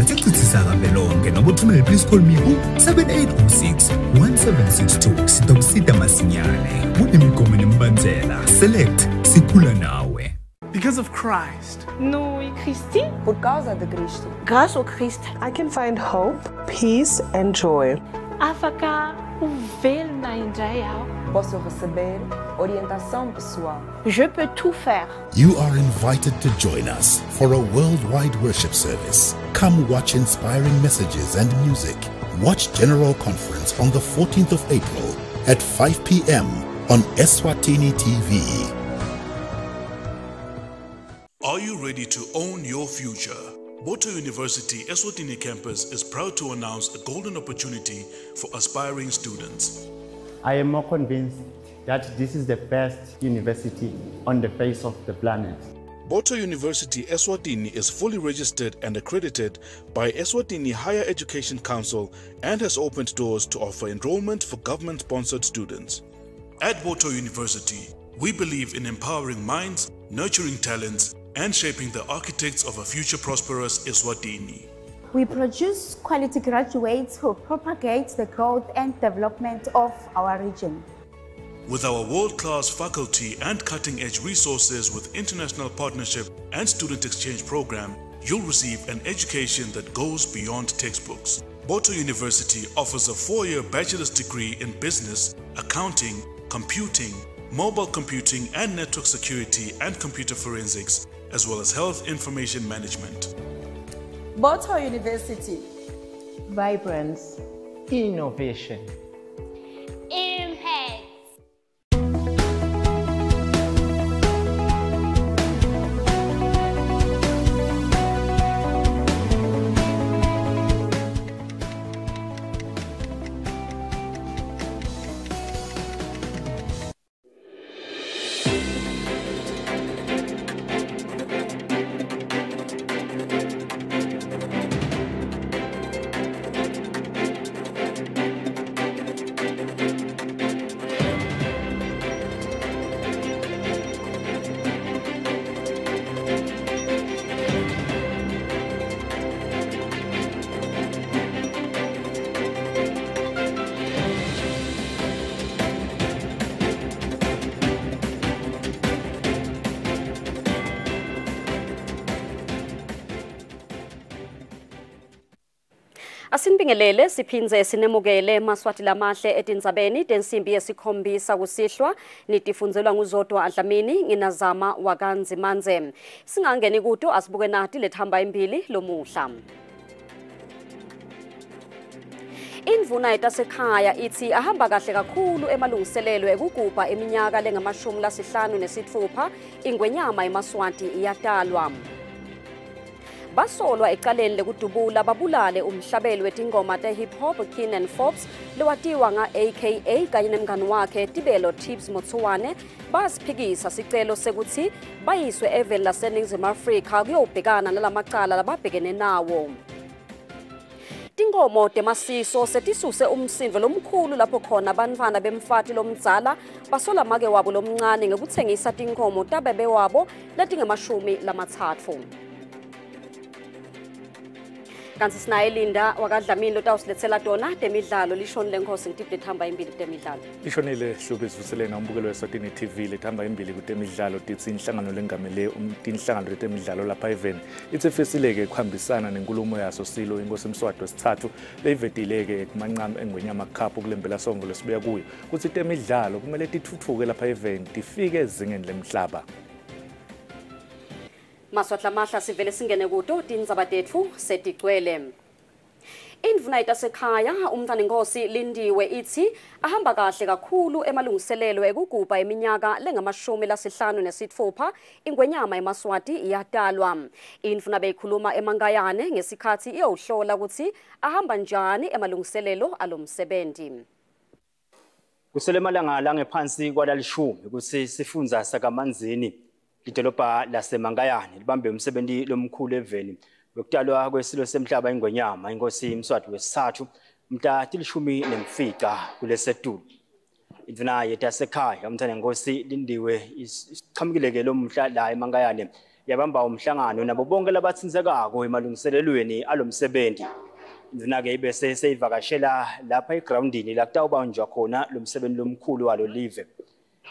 lathechithisa kavelonke noma uthumele please call me ku-7806 1762 sitokusida masinyane. Kunemigomo nemibandela select. Sikhula nawe. Because of Christ. No Cristi, Por causa de Cristo, grâce au Christ, I can find hope, peace, and joy. afaka uvelna indray aho. Posso receber orientação pessoal. Je peux tout faire. You are invited to join us for a worldwide worship service. Come watch inspiring messages and music. Watch General Conference on the 14th of April at 5 p.m. on Eswatini TV. Are you ready to own your future? Boto University Eswatini campus is proud to announce a golden opportunity for aspiring students. I am more convinced that this is the best university on the face of the planet. Boto University Eswatini is fully registered and accredited by Eswatini Higher Education Council and has opened doors to offer enrollment for government-sponsored students. At Boto University, we believe in empowering minds, nurturing talents, and shaping the architects of a future prosperous Eswatini. We produce quality graduates who propagate the growth and development of our region. With our world-class faculty and cutting-edge resources with international partnership and student exchange program, you'll receive an education that goes beyond textbooks. Boto University offers a four-year bachelor's degree in business, accounting, computing, mobile computing and network security and computer forensics, as well as health information management. Boto University. Vibrance. Innovation. Impact. Asinibingelele siphinze sinemukele maswati lamahle etindzabeni tensimbi yesikhombisa kusihlwa nitifunzelwa nguzodwa adlamini nginazama wakanzimanze singangeni kuto asibuke nati lethamba imbili lomuhla Indvuna etasekhaya ithi ahamba kahle kakhulu emalungiselelo ekugubha eminyaka lengamashumi lasihlanu nesitfupha ingwenyama emaswati iyatalwa. Basolwa ecaleni lekudubula babulale umhlabeli wetingoma te-hip hop Keenan Forbes lewatiwa nga-aka kanye nemngani wakhe tibelo tips motsuwane basiphikisa sicelo sekuthi bayiswe eveni laseningizimu afrika kuyobhekana nalamacala lababhekene nawo. Tinkomo temasiso setisuse umsindvo lomkhulu lapho khona bantfwana bemfati lomdzala basola make wabo lomncane ngekutsengisa tinkomo tabebe wabo letingemashumi lamatsatfu kanti sinaye linda wakadlamini lotawusilethela tona temidlalo lishoni lenkhosi ngitiphi lithamba imbili kutemidlalo. Lishonile hlubi sivuselena umbukelo weswatini tv lithamba imbili kutemidlalo tithi inhlangano lengamele um- tinhlangano letemidlalo lapha even ithi fesileke kuhambisana nenkulumo yaso silo inkosi mswati wesithathu beyivedileke kumancamo engwenyama cup kulempelasongo lesibuya kuyo. Kuthi temidlalo kumele tithuthuke lapha even tifike ezingeni lemhlaba maswahla mahla sivele singene kuto tindzaba tetfu setigcwele. Indvuna itasekhaya umntana inkosi lindiwe ithi ahamba kahle kakhulu emalungiselelo ekugubha iminyaka lengamashumi lasihlanu nesitfupha ingwenyama emaswati iyatalwa indvuna beyikhuluma emangayane ngesikhathi iyowuhlola ukuthi ahamba njani emalungiselelo alomsebenti kusele malanga langephansi kwalalishumi ukuthi sifundza sakamanzini lidolobha lasemangayane libambe umsebenzi lomkhulu eveni. Yokutalwa kwesilo semhlaba ingwenyama inkosi imswati wesithathu mhla tilishumi nemfica kulesetulu. Indvuna yethu yasekhaya umthanda nkosi lindiwe iqhamukile-ke lo mhla la emangayane yabamba umhlangano nabo bonke labathintekako emalungiselelweni alomsebenzi induna-ke ibese seyivakashela lapha egrawundini la kutawubanjwa khona lo msebenzi lomkhulu walo live.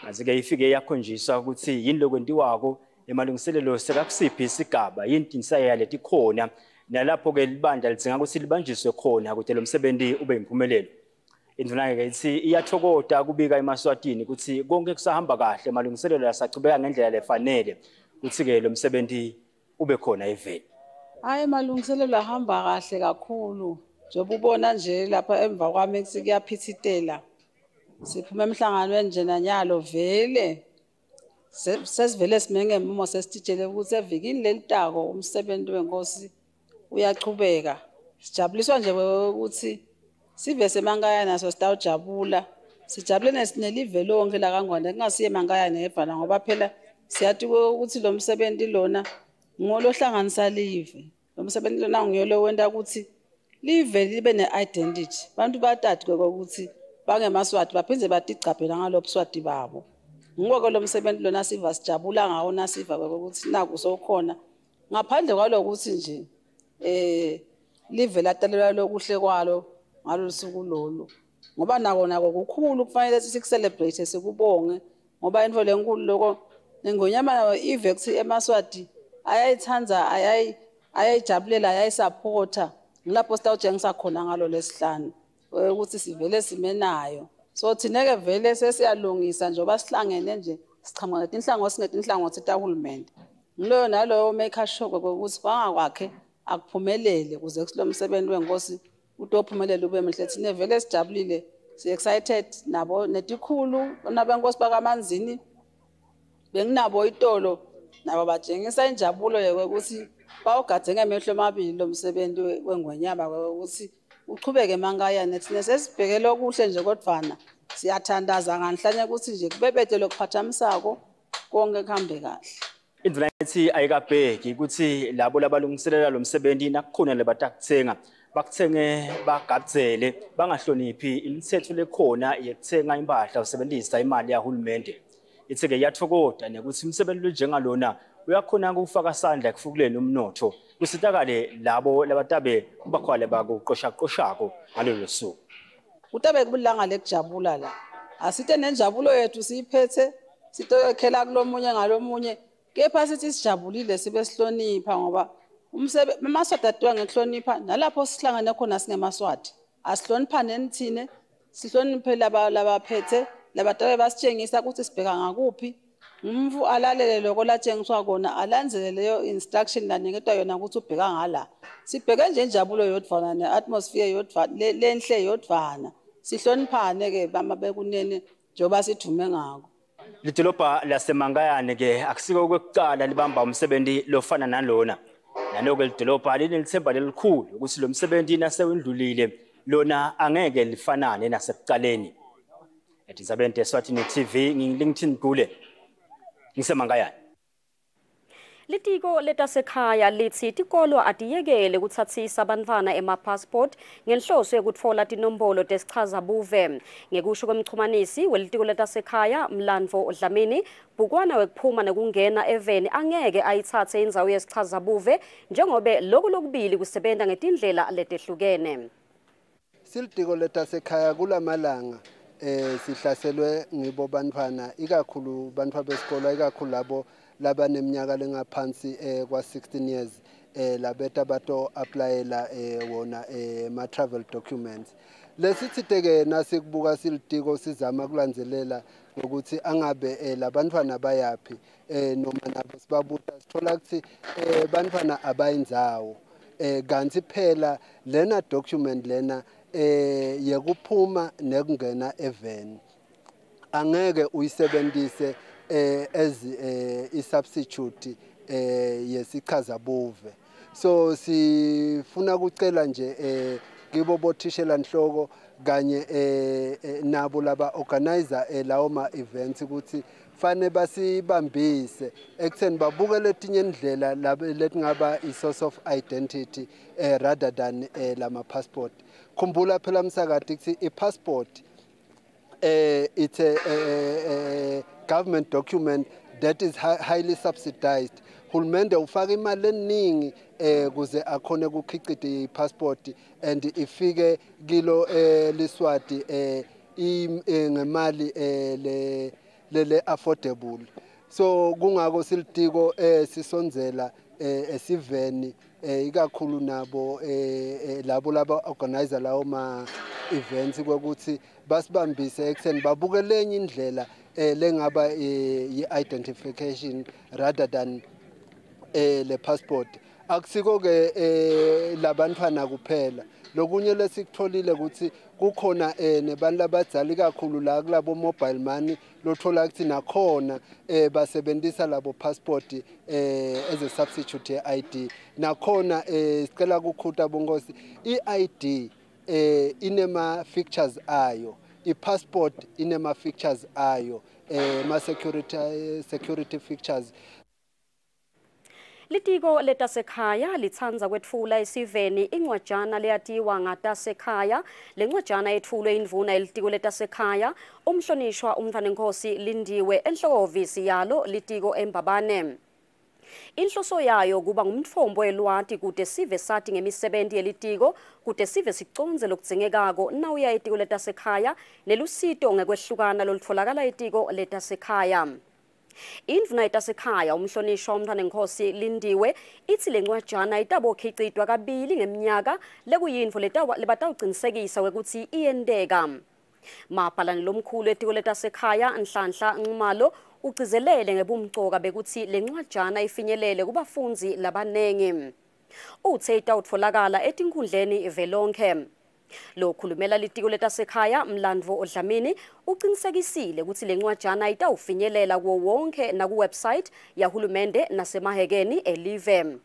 Ngazi-ke ifike yakhonjiswa ukuthi yini lokwentiwako emalungiselelo sekakusiphi isigaba yini tinsayeya letikhona nalapho-ke libandla lidzinga ukuthi libanjiswe khona kude lo msebenzi ube yimpumelelo induna-ke ithi iyathokoda kubika emaswatini ukuthi konke kusahamba kahle malungiselelo asachubeka ngendlela lefanele ukuthi-ke lo msebenzi ube khona eveni Hayi malungiselelo ahamba kahle kakhulu. Njengoba ubona nje lapha emva kwami kuyaphithitela. Siphuma emhlanganweni nje nanyalo vele se- sesivele simenge mumo sesitshele ukuthi evikini lelitako umsebenzi wenkosi uyachubeka. Sijabuliswa nje ukuthi sive semankaya naso sitawujabula. Sijabule nes- nelive lonke la kangwane kungasiye emankaya nebhala ngoba phela siyathi ukuthi lo msebenzi lona ngolohlanganisa live lo msebenzi lona ngiyolo wenta ukuthi live libe ne-identity bantu batati kokuthi bangemaswati baphindze batigcabhela ngalo buswati babo. Ngiko-ke lo msebenzi lona siva sijabula ngawo nasiva kokuthi naku sokhona ngaphandle kwalokuthi nje eh live latalelwa lokuhle kwalo ngalolu suku lolu. Ngoba nako nako kukhulu kufanele siku-celebrate sikubonge. Ngoba into lenkulu loko ngonyama ivex emaswati ayayithanda ayayi ayayijabulela ayayisapota ngilapho sitawutshengisa khona ngalo lesihlanu. Ukuthi sivele simenayo so thina-ke vele sesiyalungisa njengoba sihlangene nje sichamuka ngetinhlangothi singetinhlangothi tahulumende ngiloyo naloyo make sure kokuthi kwangakwakhe akuphumelele kuze kulo msebenzi wenkosi utophumelela ube mhle thina vele sijabulile si-excited nabo netikhulu nabenkosi bakamanzini benginabo itolo nabo batshengisa injabulo yokuthi bawugade ngemehlo amabili lo msebenzi we- wengonyama ukuthi uchubeke mankayane thina sesibhekele okuhle nje kodvana siyathandaza nganhlanye ukuthi nje kubebede lokuphathamisako konke kuhambe kahle. Indlela ethi ayikabheki ukuthi labo labalungiselela lo msebenzi nakukhona lebatakuthenga bakuthenge bagabuzele bangahloniphi imithetho lekhona yekuthenga impahla usebenzisa imali yahulumende ithi-ke iyathokoda nekuthi umsebenzi lonjengalona uyakhona ukufaka sandla ekufukuleni umnotho. Kusitakale labo labatabe bakhwale bakuqoshaqoshako ngalolo suku. Kutabe kubulanga lekujabula la. Asite nenjabulo yethu siyiphethe sitokhela kulomunye ngalomunye. Kepha sithi sijabulile sibe sihlonipha ngoba umsebe amaswati adiwa ngekuhlonipha nalapho sihlangane khona singemaswati asihloniphaneni thine sihloniphe laba labaphethe labatabe basitshengisa ukuthi sibheka ngakuphi. Umfu alalele loko latshengiswa kona alandzele leyo instruction laniketwa yona ukuthi ubheka ngala. Sibheke nje injabulo yodvana ne-atmosphere yodvana le- lenhle yodvana sihloniphane-ke bama bekunene njengoba sidume ngako. Lidolobha lasemangayane-ke akusiko okwekucala libamba umsebenzi lofana nalona. Naloke lidolobha linelithemba lelikhulu ukuthi lo msebenzi nasewendlulile lona angeke lifanane nasekucaleni etisabente eswatini tv ngingilington gule ngisemangayane litiko letasekhaya lithi tikolo atiyekele kutsatsisa bantfwana emapassport ngenhloso yekutfola tinombolo tesichazabuve. Ngekusho kwemchumanisi welitiko letasekhaya mlandvo dlamini bhukwana wekuphuma nekungena eveni angeke ayitsatse indzawo yesichazabuve njengobe loku lokubili kusebenta ngetindlela letehlukene. Silitiko letasekhaya kulamalanga. Eh sihlaselwe ngibo bantwana ikakhulu bantwana besikolo ikakhulu labo labaneminyaka lengaphansi eh kwa 16 years eh labeta bato applyela eh wona eh ma travel documents lesithite ke nasikubuka silitiko sizama kulandzelela ukuthi angabe eh labantwana bayapi eh noma nabo sibabuta sithola ukuthi eh bantwana abayindzawo eh kanti phela lena document lena eh yekuphuma nekungena even angeke uyisebenzise eh as eh isubstitute eh yesichaza buve so sifuna kucela nje eh kibo bothishela nhloko kanye eh eh, nabo laba organizer eh, lawo ma events ukuthi fane basibambise. Ekutheni babuke letinye indlela letingaba i-source of identity eh, rather than eh, lama passport khumbula phela msakati kuthi i-passport uh, it's a, a, a government document that is hi- highly subsidized. Hulumende ufaka imali eningi eh kuze akhone ukukhicida ipassport and ifike kilo eh liswati eh eh, ngemali eh le lele affordable. So kungako silitiko eh sisonzela eh esiveni. eh ikakhulu nabo eh eh, labo laba organizer lawo ma events kwekuthi basibambise ekseni babuke lenye indlela eh lengaba eh, yi-identification rather than eh le passport. Akusiko ke eh labantwana kuphela. Lokunye lesikutholile ukuthi kukhona eh nebantu labadzala kakhulu la kulabo mobile money lothola ukuthi nakhona eh basebenzisa labo passport eh as a substitute ye ID nakhona eh sicela ukukhuta bongosi iID eh inema features ayo. Ipassport inema features ayo eh ma security security features litiko letasekhaya litsandza kwetfula esiveni incwajana leyatiwa ngatasekhaya le ncwajana yetfulwe indvuna yelitiko letasekhaya. Umhlonishwa umntfanenkosi lindiwe enhlokovisi yalo litiko embabane. Inhloso yayo kuba ngumtfombo welwati kute sive sati ngemisebenti yelitiko kute sive siconze lokudzingekako nawuya etiko letasekhaya nelusito ngekwehlukana lolutfolakala etiko letasekhaya. Indvuna itasekhaya umhlonishwa umntwanenkosi lindiwe. Itsi le ncwajana itabokhicitwa kabili ngeminyaka lekuyintfo letawa- lebatawucinisekisa wekutsi iyenteka. Mabhalane lomkhulu etiko letasekhaya nhlanhla nxumalo ugcizelele ngebumcoka bekutsi le ncwajana ifinyelele kubafundzi labanengi. Utse itawutfolakala etinkhundleni velonke. Lokhulumela litiko letasekhaya mlandvo odlamini ucinisekisile kutsi le ncwajana itawufinyelela kuwo wonke nakuwebsite yahulumende nasemahekeni elive.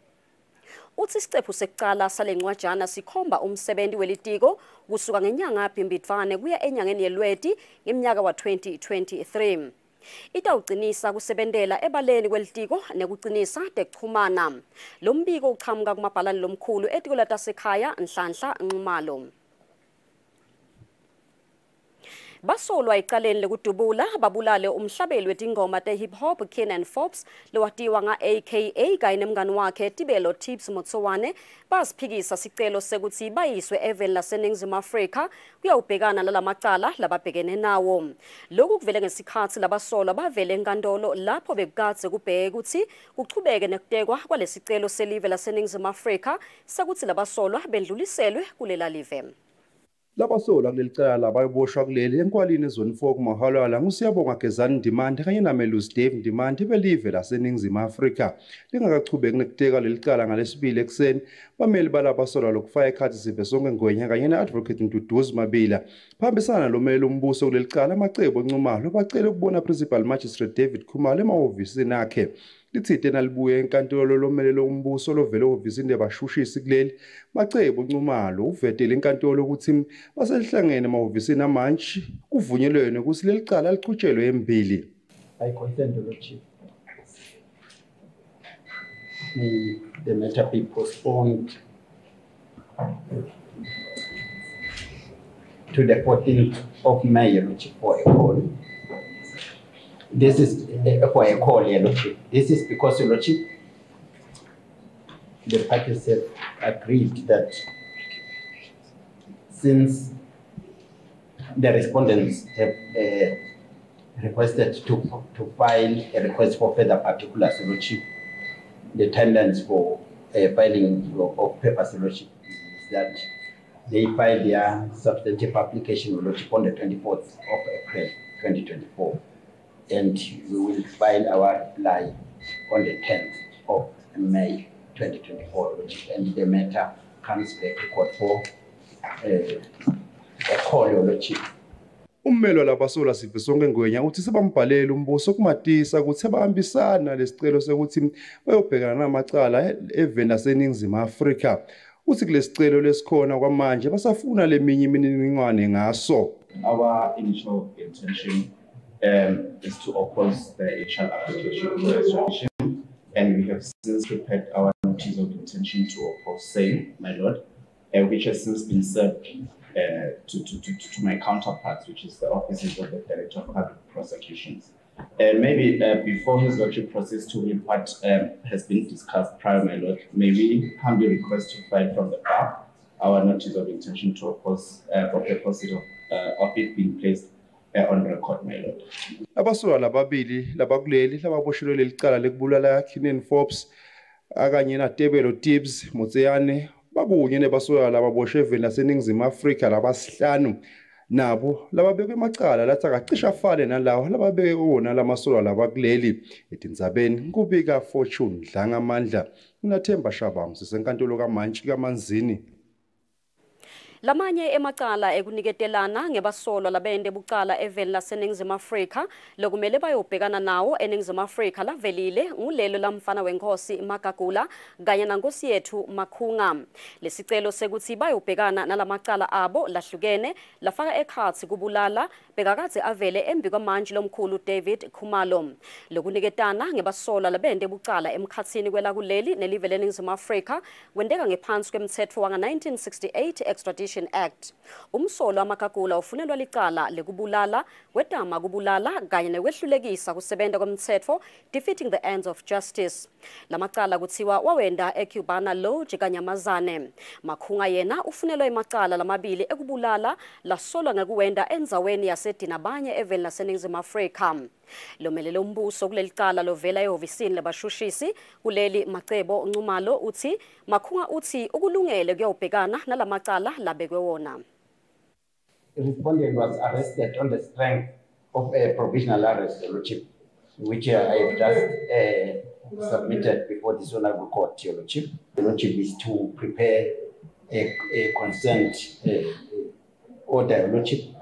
Utsi sicephu sekucala sale ncwajana sikhomba umsebenti welitiko kusuka ngenyanga bhimbidvwane kuya enyangeni yelweti ngemnyaka wa-2023 itawucinisa kusebentela ebaleni kwelitiko nekucinisa tekuchumana. Lo mbiko uchamuka kumabhalane lomkhulu etiko latasekhaya nhlanhla nxumalo. Basolwa ecaleni lekudubula babulale umhlabeli wetingoma te-hip hop kenan forbes lowatiwa nga-aka kanye nemngani wakhe tibelo tips motsowane baziphikisa sicelo sekuthi bayiswe eveni laseningizimu afrika kuyawubhekana lalamacala lababhekene nawo. Lokhu kuvele ngesikhathi labasolwa bavele enkantolo lapho bekukadze kubheke ukuthi kuchubeke nekutekwa kwalesicelo selive laseningizimu afrika sekuthi labasolwa bendluliselwe kulela live. Labasolwa kuleli cala bayoboshwa kuleli enkwalini ezone 4 kumahalala ngusiyabonga gezani ndimande kanye namelusi dave ndimande belive laseningizimu afrika. Lingakachubeki nekuteka leli cala ngalesibili ekuseni bameli balabasolwa lokufaka ekhathi sive sonke ngwenya kanye ne-advocate nduduzi mabila. Phambisana lomeli umbuso kuleli cala amacebo encumalo bacele ukubona principal magistrate david khumalo emahhovisini akhe. Litsite nalibuye enkantolo lomelele umbuso lovele ehhovisini lebashushisi kuleli macebo ncumalo uvetele inkantolo ukuthi baselihlangene emahhovisini amanje kuvunyelwene ukuthi leli cala lichutshelwe embili. May the matter be postponed to the 14th of May, Lord Chief, for a call. This is for a call, yeah, Lord This is because, Chief, the parties have agreed that since the respondents have uh, requested to, to file a request for further particulars, Lord the timelines for uh, filing of- Lord Chief, is that they filed their substantive application, on the 24th of April 2024. And we will file our reply on the 10th of May 2024, Lord Chief. And the matter comes back to court for uh, a call, Lord Chief. ummeli walabasola sive sonke ngwenya uthi sebambhalele umbuso kumatisa ukuthi sebahambisana lesicelo sokuthi bayobhekana namacala e- eveni laseningizimu afrika uthi kulesicelo lesikhona kwamanje basafuna leminye imininingwane ngaso Our initial intention um, is to oppose the HR application for extradition, and we have since prepared our notice of intention to oppose same, my lord, uh, which has since been served uh, to, to, to, to my counterparts, which is the offices of the Director of Public Prosecutions. And maybe uh, before his lordship proceeds to read what um, has been discussed prior, my lord, may we humbly request to file from the bar our notice of intention to oppose uh, for purposes of, uh, of it being placed uh, on record, my lord. abasolwa lababili labakuleli lababoshelwe leli cala lekubulala Kinen Forbes akanye naTebelo Tibbs Motseyane bakunye nebasolwa lababoshwe eveni laseningizimu Afrika labasihlanu nabo lababekwe emacala lathi akacisha afane nalawo lababekwe kuwona lamasolwa labakuleli etindzabeni kubika Fortune Dlangamandla unathemba Shabangu sisenkantolo kaMantshi kaManzini lamanye emacala ekuniketelana ngebasolwa labende bucala eveni laseningizimu afrika. Lokumele bayobhekana nawo eningizimu afrika lavelile ngulelo lamfana wenkosi magagula kanye nankosi yethu makhunga. Lesicelo sekuthi bayobhekana nalamacala abo lahlukene lafaka ekhathi kubulala bekakadze avele embi kwamanje lomkhulu david khumalo. Lokuniketana ngebasola labende bucala emkhatsini kwelakuleli nelive leningizimu afrika kwenteka ngephansi kwemthetho wanga-1968 extradition act. Umsolo wamagagula ufunelwa licala lekubulala kwetama kubulala kanye nekwehlulekisa kusebenta kwemthetho defeating the ends of justice. Lamacala kuthiwa wawenda ecubana lodge kanyamazane. Makhunga yena ufunelwa imacala lamabili ekubulala lasolwa ngekuwenda endzaweni yasedinabanye eveni laseningizimu afrika. Lomelele umbuso kuleli cala lovela ehhovisini labashushisi kuleli macebo ncumalo uthi makhunga uthi ukulungele kuyawubhekana nalamacala labekwe wona. Respondent was arrested on the strength of a provisional arrest, Lordship, which uh, I just uh, submitted before this honorable court, Your Lordship. Your Lordship is to prepare a, a consent uh, order, Your Lordship,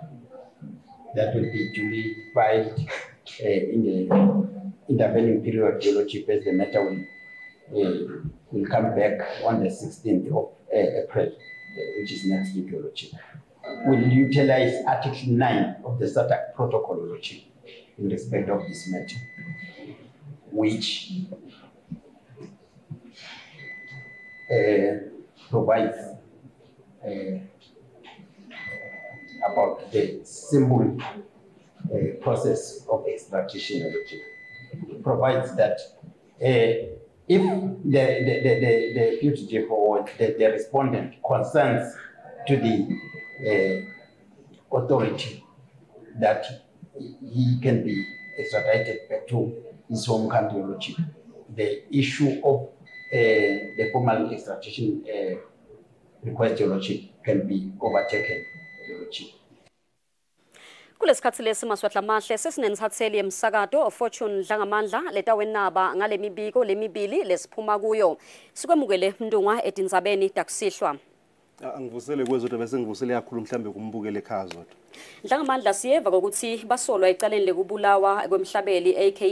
that will be duly filed uh, in the intervening period, Lordship, as the matter will, uh, will come back on the 16th of uh, April, uh, which is next week, Lordship will utilize Article 9 of the SATAC Protocol, Lordship, in respect of this matter, which uh, provides about the simple uh, process of extradition, It provides that uh, if the, the, the, the, fugitive or the, the respondent consents to the uh, authority that he can be extradited back to his home country. The issue of uh, the formal extradition uh, request, can be overtaken, Lordship. kulesikhathi lesi maswahla mahle sesinenithatheli yemsakato fortune dlangamandla letawenaba ngale mibiko lemibili lesiphuma kuyo. Sikwemukele mntungwa etindzabeni takusihlwa angivusele kwezodwa bese ngivusele kakhulu mhlambe kumbukele ekhaya zodwa. Dlangamandla siyeva ukuthi basolwa ecaleni lekubulawa kwemhlabeli aka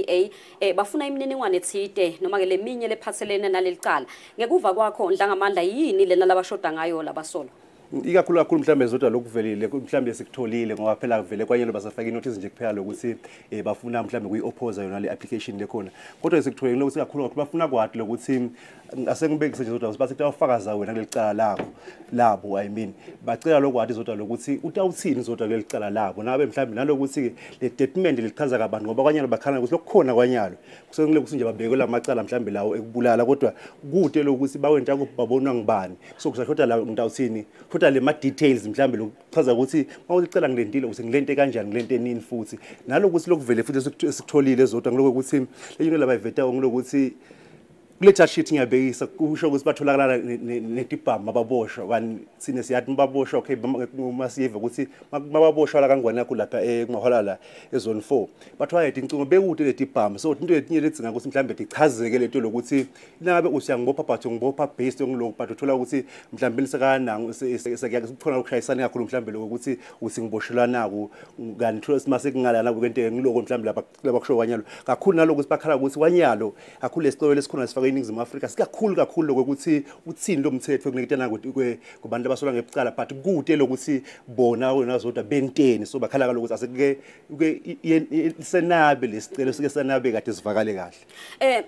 eh bafuna imininingwane ethide noma ke leminye lephathelene naleli cala. Ngekuva kwakho Dlangamandla yini lena labashoda ngayo labasolwa? Ikakhulu kakhulu mhlawumbe zodwa lokuvelile mhlawumbe sikutholile ngoba phela vele kwanyelo basafaka inotice nje kuphela lokuthi um bafuna mhlawumbe kuyi-opposa yona le application lekhona kodwa sikutholile lokuthi kakhulu kakhulu bafuna kwati lokuthi asengibekise nje zodwa bathi kutawufakaza wena kuleli cala lakho labo i mean bacela lokwati zodwa lokuthi utawuthini zodwa kuleli cala labo? Nabe mhlawumbe nalokuthi le statement lichaza kabantu ngoba kwanyalo bakhala ukuthi lokukhona kwanyalo. Kusekule kuthi nje babekwe la macala mhlambe lawo ekubulala kodwa kude lokuthi bawenja babonwa ngibani so kusashota la ngitawuthini kodwa le ma details mhlambe lokuchaza ukuthi mawulicela ngilentile ukuthi ngilente kanjani ngilente nini futhi. Nalokuthi lokuvele futhi esikutholile zodwa ngilokuthi le into labayivetayo ngilokuthi kule charge sheet ngiyabekisa kusho ukuthi batholakala netibhamu ababoshwa wani sine siyathi baboshwa okay masiyiva ukuthi mababoshwa la kangwane yakho lapha kumahola la ezone 4 bathiwa yedwa incingo bekude letibhamu so into etinye lethinga ukuthi mhlambe dichazeke lento lokuthi nangabe usiyangibopha but ngibopha based on lokho but uthola ukuthi mhlambe lisekananga sekukhona ukushayisana kakhulu mhlambe lokho ukuthi uthi ngiboshelwa naku. Kanti thola mase kungalana kwento ngiloko mhlambe lapha labakusho kwanyalo kakhulu naloko sibakhala ukuthi kwanyalo kakhulu lesicelo lesikhona sifaka eningizimu afrika sikakhulu kakhulu lokuthi uthini lo mthetho kuniketana kubantu abasolwa ngebucala but kude lokuthi bona wena zodwa benteni so bakhala kalokuthi aseke senabe lesicelo sike senabe kade sivakale kahle eh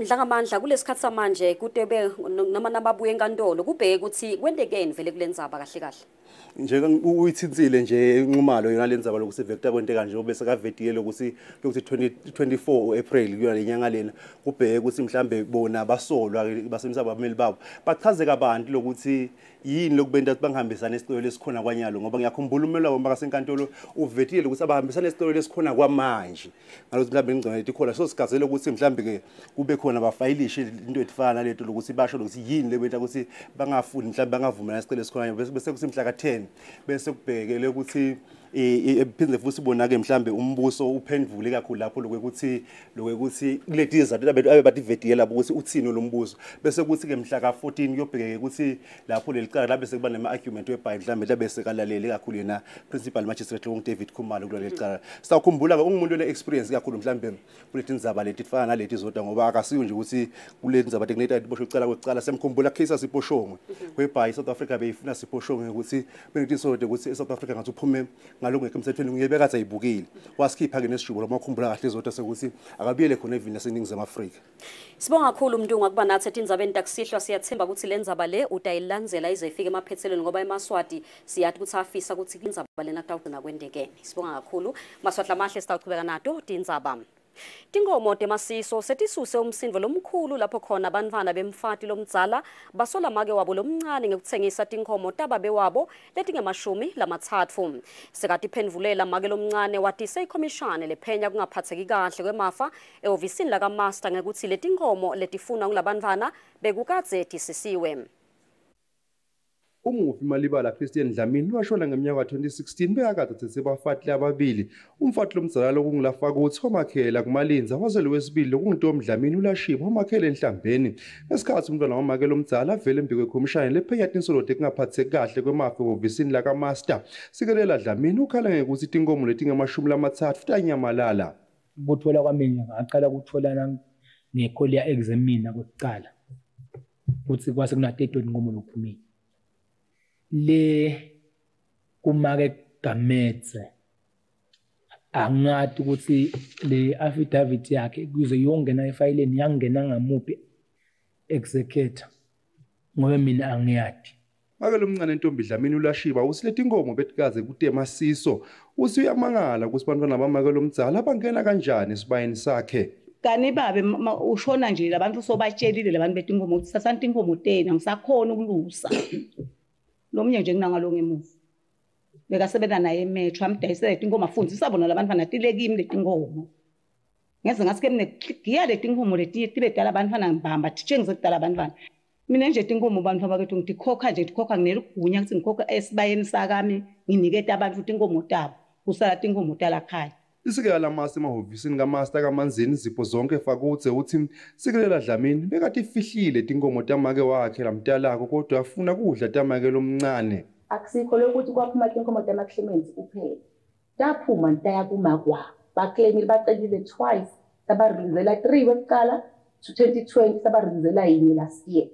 Ndlangamandla kulesikhathi samanje kutebe noma nababuye enkantolo kubheke ukuthi kwendekeni vele kulendzaba kahle kahle. Nje uyithinsile nje inqumalo yona lenzaba lokuthi vector kwenteka nje obese kavediyele ukuthi lokuthi 24 April kuyona lenyanga lena kubheke ukuthi mhlambe bona basolwa basemsaba abameli babo. Bachaze kabanti lokuthi yini lokubenta bangihambisana esicelo lesikhona kwanyalo? Ngoba ngiyakhumbula umelo wabo bakasenkantolo uvetile ukuthi abahambisana esicelo lesikhona kwamanje. Ngalokuthi mhlambe ngingcona lethi khona so sigazele ukuthi mhlambe ke kube khona abafayilishe into efana naleto lokuthi basho lokuthi yini lebenta ukuthi bangafuni mhlambe bangavumelana isicelo esikhona bese kuthi mhla ka-10 bese kubhekele ukuthi ephinde futhi sibona-ke mhlambe umbuso uphendvule kakhulu lapho lokwekuthi lokwekuthi kuleti izathu abe bathi vediye lapho ukuthi uthini lo mbuso. Bese kuthi-ke mhla ka-14 kuyobhekeke ukuthi lapho leli cala labe sekuba nema-argument webhayi mhlambe labe sekalalele kakhulu yena principal magistrate david khumalo kulo leli cala. Sawukhumbula-ke ungumuntu one-experience kakhulu mhlambe kuleti ndzaba leti fana naleti zodwa ngoba akasiyo nje ukuthi kuleti ndzaba tekuneta boshwe kucala kwekucala semkhumbula case asiposhongwe kwebhayi south africa beyifuna siposhongwe ukuthi benetisode ukuthi e-south africa ngathi uphume ngalokungekho emthethweni nguyebe kade ayibukile wasikhipha-ke nesijubo lomakhumbula kahle zodwa sekuthi akabuyele khona evini laseningizimu afrika Sibonga kakhulu Mndungu ngakuba nathi ethi indzabeni takusihlwa siyathemba ukuthi le ndzaba le utayilandzela ize ifike emaphethelweni ngoba eMaswati siyathi ukuthi afisa ukuthi indzaba lena kutawugcina kwendekene. Sibonga kakhulu. Maswati lamahle sitawuchubeka nato tindzaba. Tinkomo temasiso setisuse umsindvo lomkhulu lapho khona abantwana bemfati lomdzala basola make wabo lomncane ngekutsengisa tinkomo tababe wabo letingemashumi lamatsatfu. Sekatiphendvulela make lomncane watise ikhomishane lephenya kungaphatheki kahle kwemafa ehhovisini lakamaster ngekuthi letinkomo letifuna kulabantwana bekukadze tisisiwe. Umufi malibala christian dlamini washona ngeminyaka ka-2016 bekakade sesebafatile ababili. Umfati lomdzala lokungulafa kuthi wamakhela kumalinza wazele wesibili lokungutom dlamini ulashiba wamakhela enhlambeni. Ngesikhathi umntwana wamakela omdzala avele embi kwekhomishane lephenya tinsolote kungaphatheki kahle kwemafa ehhovisini lakamaster. Sikelela dlamini ukhala ngekuthi tinkomo letingamashumi lamathathu tanyamalala ukuthola kwami ngaqala ukutholana ngekholiya examina kokucala futhi kwase kunatetoni inkomo lophumile le kumake gametse angati ukuthi le affidavit yakhe kuze yongena efayileni yangena ngamuphi? Executor. Ngoba mina angiyadi ake lo mncane ntombi dlamini ulashiba uthi leti nkomo betikaze kutemasiso uthi uyamangala ukuthi bantwana bamake lo mdzala bangena kanjani esibayeni sakhe? Kani babe ushona nje labantu sobatshelile labantu betinkomo ukuthi sasanti inkomo tena ngisakhona ukulusa. Lomnye nje kunangalo ngemuva bekasebenza naye emetro amdayisele tinkomo afundisa bona labantwana tilekimi letinkomo ngeze ngathi ke mine giya letinkomo leti tibe dala abantwana ngibamba titshengise kudala abantwana mina nje tinkomo bantu abakethu ngikhokha nje ndikhokha ngeligunya ukuthi ngikhokha esibayeni sakami nginikete abantu tinkomo tabo kusala tinkomo talakhaya isikela lamasi emahhovisini kamaster kamanzini zipho zonke fakutse uthi sikelela dlamini bekade ifihlile tinkomo tamake wakhe lamtalako kodwa afuna kudla tamake lomncane. Akusikho lokuthi kwaphuma tinkomo tama-clemens kuphela taphuma taya kumakwabo baclaimile bacelile twice. Sabarilizela three kwekuqala to 2020 sabarilizela yinye last year.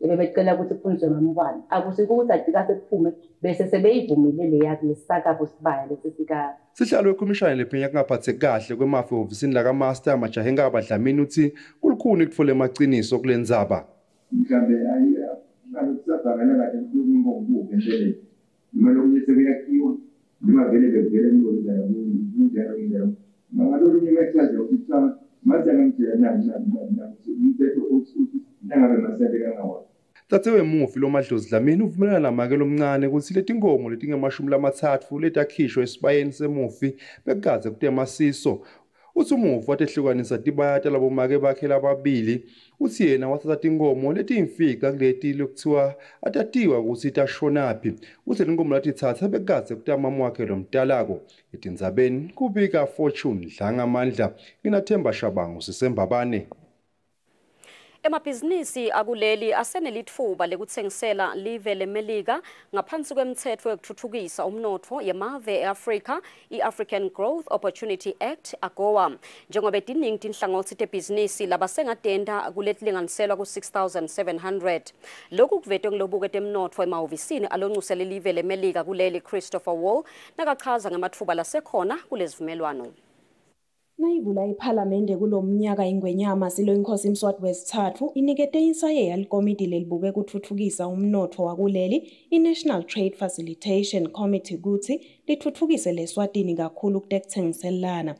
Ebebecela ukuthi kufunzwe ngamntwana akusikho ukuthi adikase kuphume bese sebeyivumile leyakhe lesisakabo sibaya lesi sika sihlalo wekhomishani lephenya kungaphatheki kahle kwemafa ehhovisini lakamaster majaha engaba dlamini uthi kulukhuni kutfole emaciniso kule ndzaba mhlambe mhlambe kusabhakana kahle kukubuke empeleni noma lokunye sekuyakhiwa noma vele bevele kulonjalo kunjalo kunjalo mangalolunye machaza ukuthi cha maze angamtshela nani nani nani nani umthetho uthi nangabe masebe kangawa tatsewe mufi lomadlozi dlamini uvumelana namake lomncane ukuthi leti nkomo letingemashumi lamatsatfu letakhishwa esibayeni semufi bekukaze kutemasiso uthi umufi watehlukanisa tibayata labomake bakhe lababili uthi yena wathatha tinkomo letiyimfica kuleti lokuthiwa atatiwa ukuthi tashonaphi uthi tinkomo latitsatsa bekukaze kutamama wakhe lomtalako etindzabeni kubika fortune dlangamandla nginathemba shabangu sisembabane Emabhizinisi akuleli asenelitfuba lekutsengisela live lemelika ngaphansi kwemtsetfo yokuthuthukisa umnotfo yemave e-Afrika i-African Growth Opportunity Act AGOA njengoba tiningi tinhlangothi tebhizinisi labasengatenda kuletilinganiselwa ku-6700 lokhu kuvetwe ngilobuke temnotfo emahhovisini alonxuse live lemelika kuleli Christopher Wall nakachaza ngematfuba lasekhona kulezivumelwano Nayivula iphalamende kulomnyaka ingwenyama silo inkosi Mswati wesithathu inikete insaye yalikomidi lelibuke kuthuthukisa umnotho wakuleli i-National Trade Facilitation Committee kuthi lithuthukise leSwatini kakhulu kutekuthengiselana.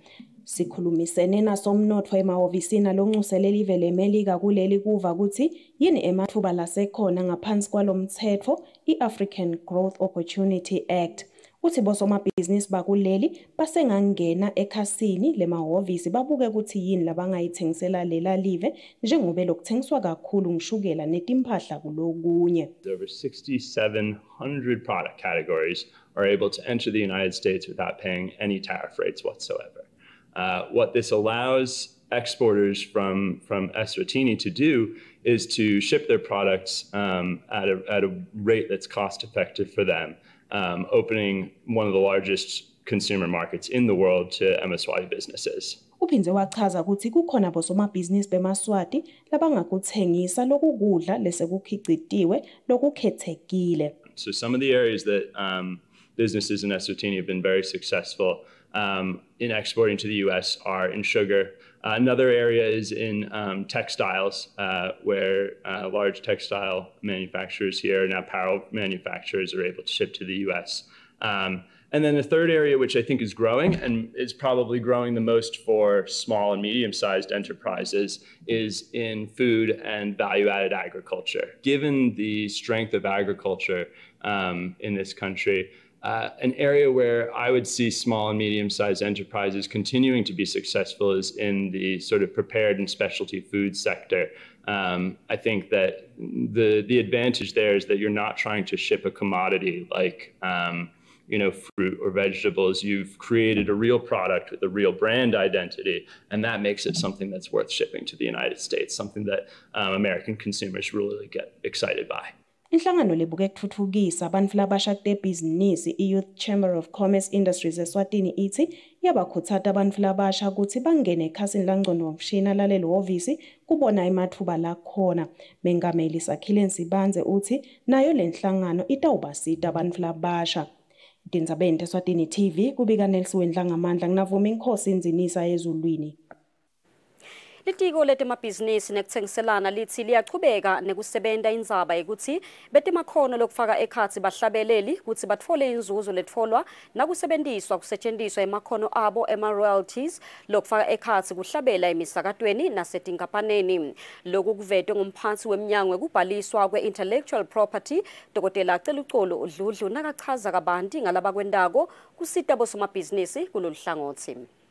Sikhulumisene nasomnotfo emahhovisini alonxusele live leMelika kuleli kuva kuthi yini emathuba lasekhona ngaphansi kwalomthetho i-African Growth Opportunity Act. Uthi bakuleli basengangena ekhasini lemahhovisi babuke ukuthi yini labangayithengisela lela live lokuthengiswa kakhulu ngishukela netimpahla kulokunye. Over 6,700 product categories are able to enter the United States without paying any tariff rates whatsoever. Uh, what this allows exporters from, from Eswatini to do is to ship their products um, at, a, at a rate that's cost effective for them, um, opening one of the largest consumer markets in the world to MSY businesses. Uphindze wachaza ukuthi kukhona bosomabhizinisi bemaswati labangakuthengisa loku kudla lesekukhicitiwe lokukhethekile. So some of the areas that um, businesses in Eswatini have been very successful um, in exporting to the U.S. are in sugar. Uh, another area is in um, textiles, uh, where uh, large textile manufacturers here and apparel manufacturers are able to ship to the U.S. Um, and then the third area, which I think is growing and is probably growing the most for small and medium sized enterprises, is in food and value added agriculture. Given the strength of agriculture um, in this country, uh, an area where I would see small and medium sized enterprises continuing to be successful is in the sort of prepared and specialty food sector. Um, I think that the, the advantage there is that you're not trying to ship a commodity like um, you know, fruit or vegetables. You've created a real product with a real brand identity, and that makes it something that's worth shipping to the United States, something that um, American consumers really get excited by. Inhlangano lebuke kuthuthukisa abantu labasha kutebhizinisi i-Youth Chamber of Commerce Industries eSwatini ithi yabakhuthaza abantu labasha ukuthi bangene ekhasini langcono womshina laleli hhovisi kubona emathuba lakhona. Mengameli Sakhile Nsibanze uthi nayo le nhlangano itawubasita abantu labasha. Dindzabente Swatini TV kubika Nelson Wendlangamandla nginavuma inkosi inzinisa ezulwini. Litiko letemabhizinisi nekuthengiselana lithi liyachubeka nekusebenta indzaba yokuthi betimakhono lokufaka ekhatsi bahlabeleli ukuthi batfole inzuzo letfolwa nakusebentiswa kusetjentiswa emakhono abo ema-royalties lokufaka ekhatsi kuhlabela emisakatweni nasetinkampaneni loku kuvetwe ngumphatsi wemnyango wekubhaliswa kwe-intellectual property dokotela celucolo udludlu nakachaza kabanti ngalabakwentako kusita bosomabhizinisi kulolu hlangothi.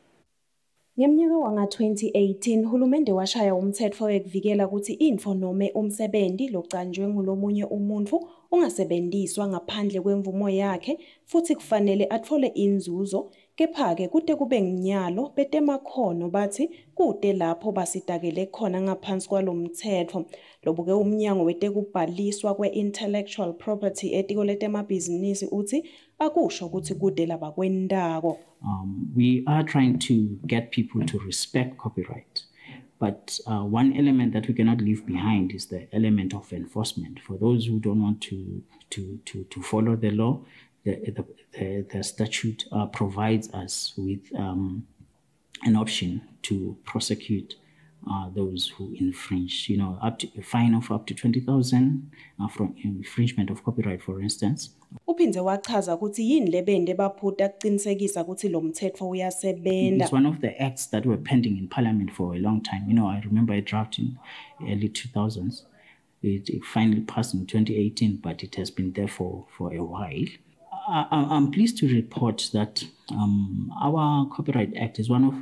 Ngemnyaka wanga-2018 hulumende washaya umthetho wekuvikela ukuthi info nome umsebenzi locanjwe ngulomunye umuntu ungasebenziswa ngaphandle kwemvumo yakhe futhi kufanele athole inzuzo. Kepha-ke kude kube nginyalo betemakhono bathi kude lapho basitakele khona ngaphansi kwalo mthetho. Lobuke umnyango wetekubhaliswa kwe-intellectual property etiko letemabhizinisi uthi akusho ukuthi Um, we are trying to get people to respect copyright. But uh, one element that we cannot leave behind is the element of enforcement. For those who don't want to, to, to, to follow the law, the, the, the, the statute uh, provides us with um, an option to prosecute uh, those who infringe, you know, up to a fine of up to 20,000 uh, from infringement of copyright, for instance. uphindze wachaza ukuthi yini lebende baphuta ukuthi lo mthetho uyasebenta It's one of the acts that were pending in Parliament for a long time. You know, I remember a draft in early 2000s. It, it finally passed in 2018, but it has been there for, for a while. I, I- I'm pleased to report that um, our Copyright Act is one of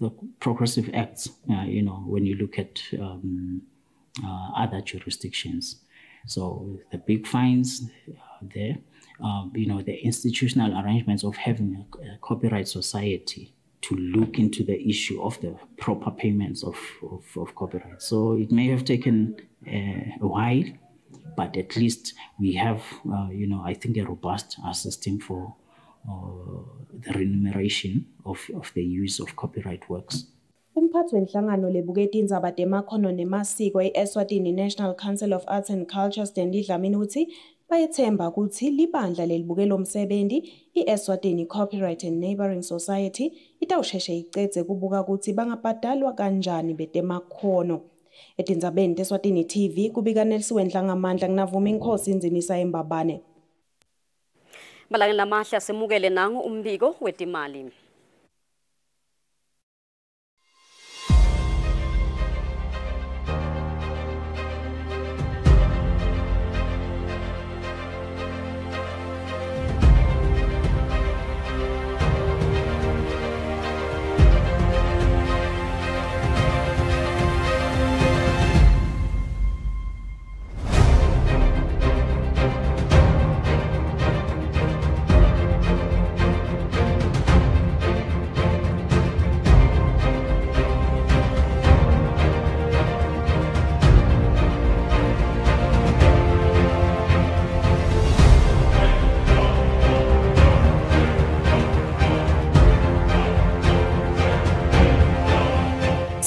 the progressive acts, uh, you know, when you look at um, uh, other jurisdictions. So the big fines are there, um, you know, the institutional arrangements of having a, a copyright society to look into the issue of the proper payments of, of, of copyright. So it may have taken uh, a while, but at least we have, uh, you know, I think a robust uh, system for uh, the remuneration of, of the use of copyright works. umphathi wenhlangano lebuketa indzaba temakhono nemasiko e-eswatini national council of arts and culture stanley dlamini uthi bayethemba ukuthi libandla lelibukela umsebenzi i-Eswatini Copyright and Neighbouring Society itawusheshe icedze kubuka ukuthi bangabhadalwa kanjani betemakhono. Etindzabeni teSwatini TV kubika Nelsiwe Nhlangamandla kunavuma inkhosi indzimisa embabane. malanga lamasha simukele nangu umbiko wetimali.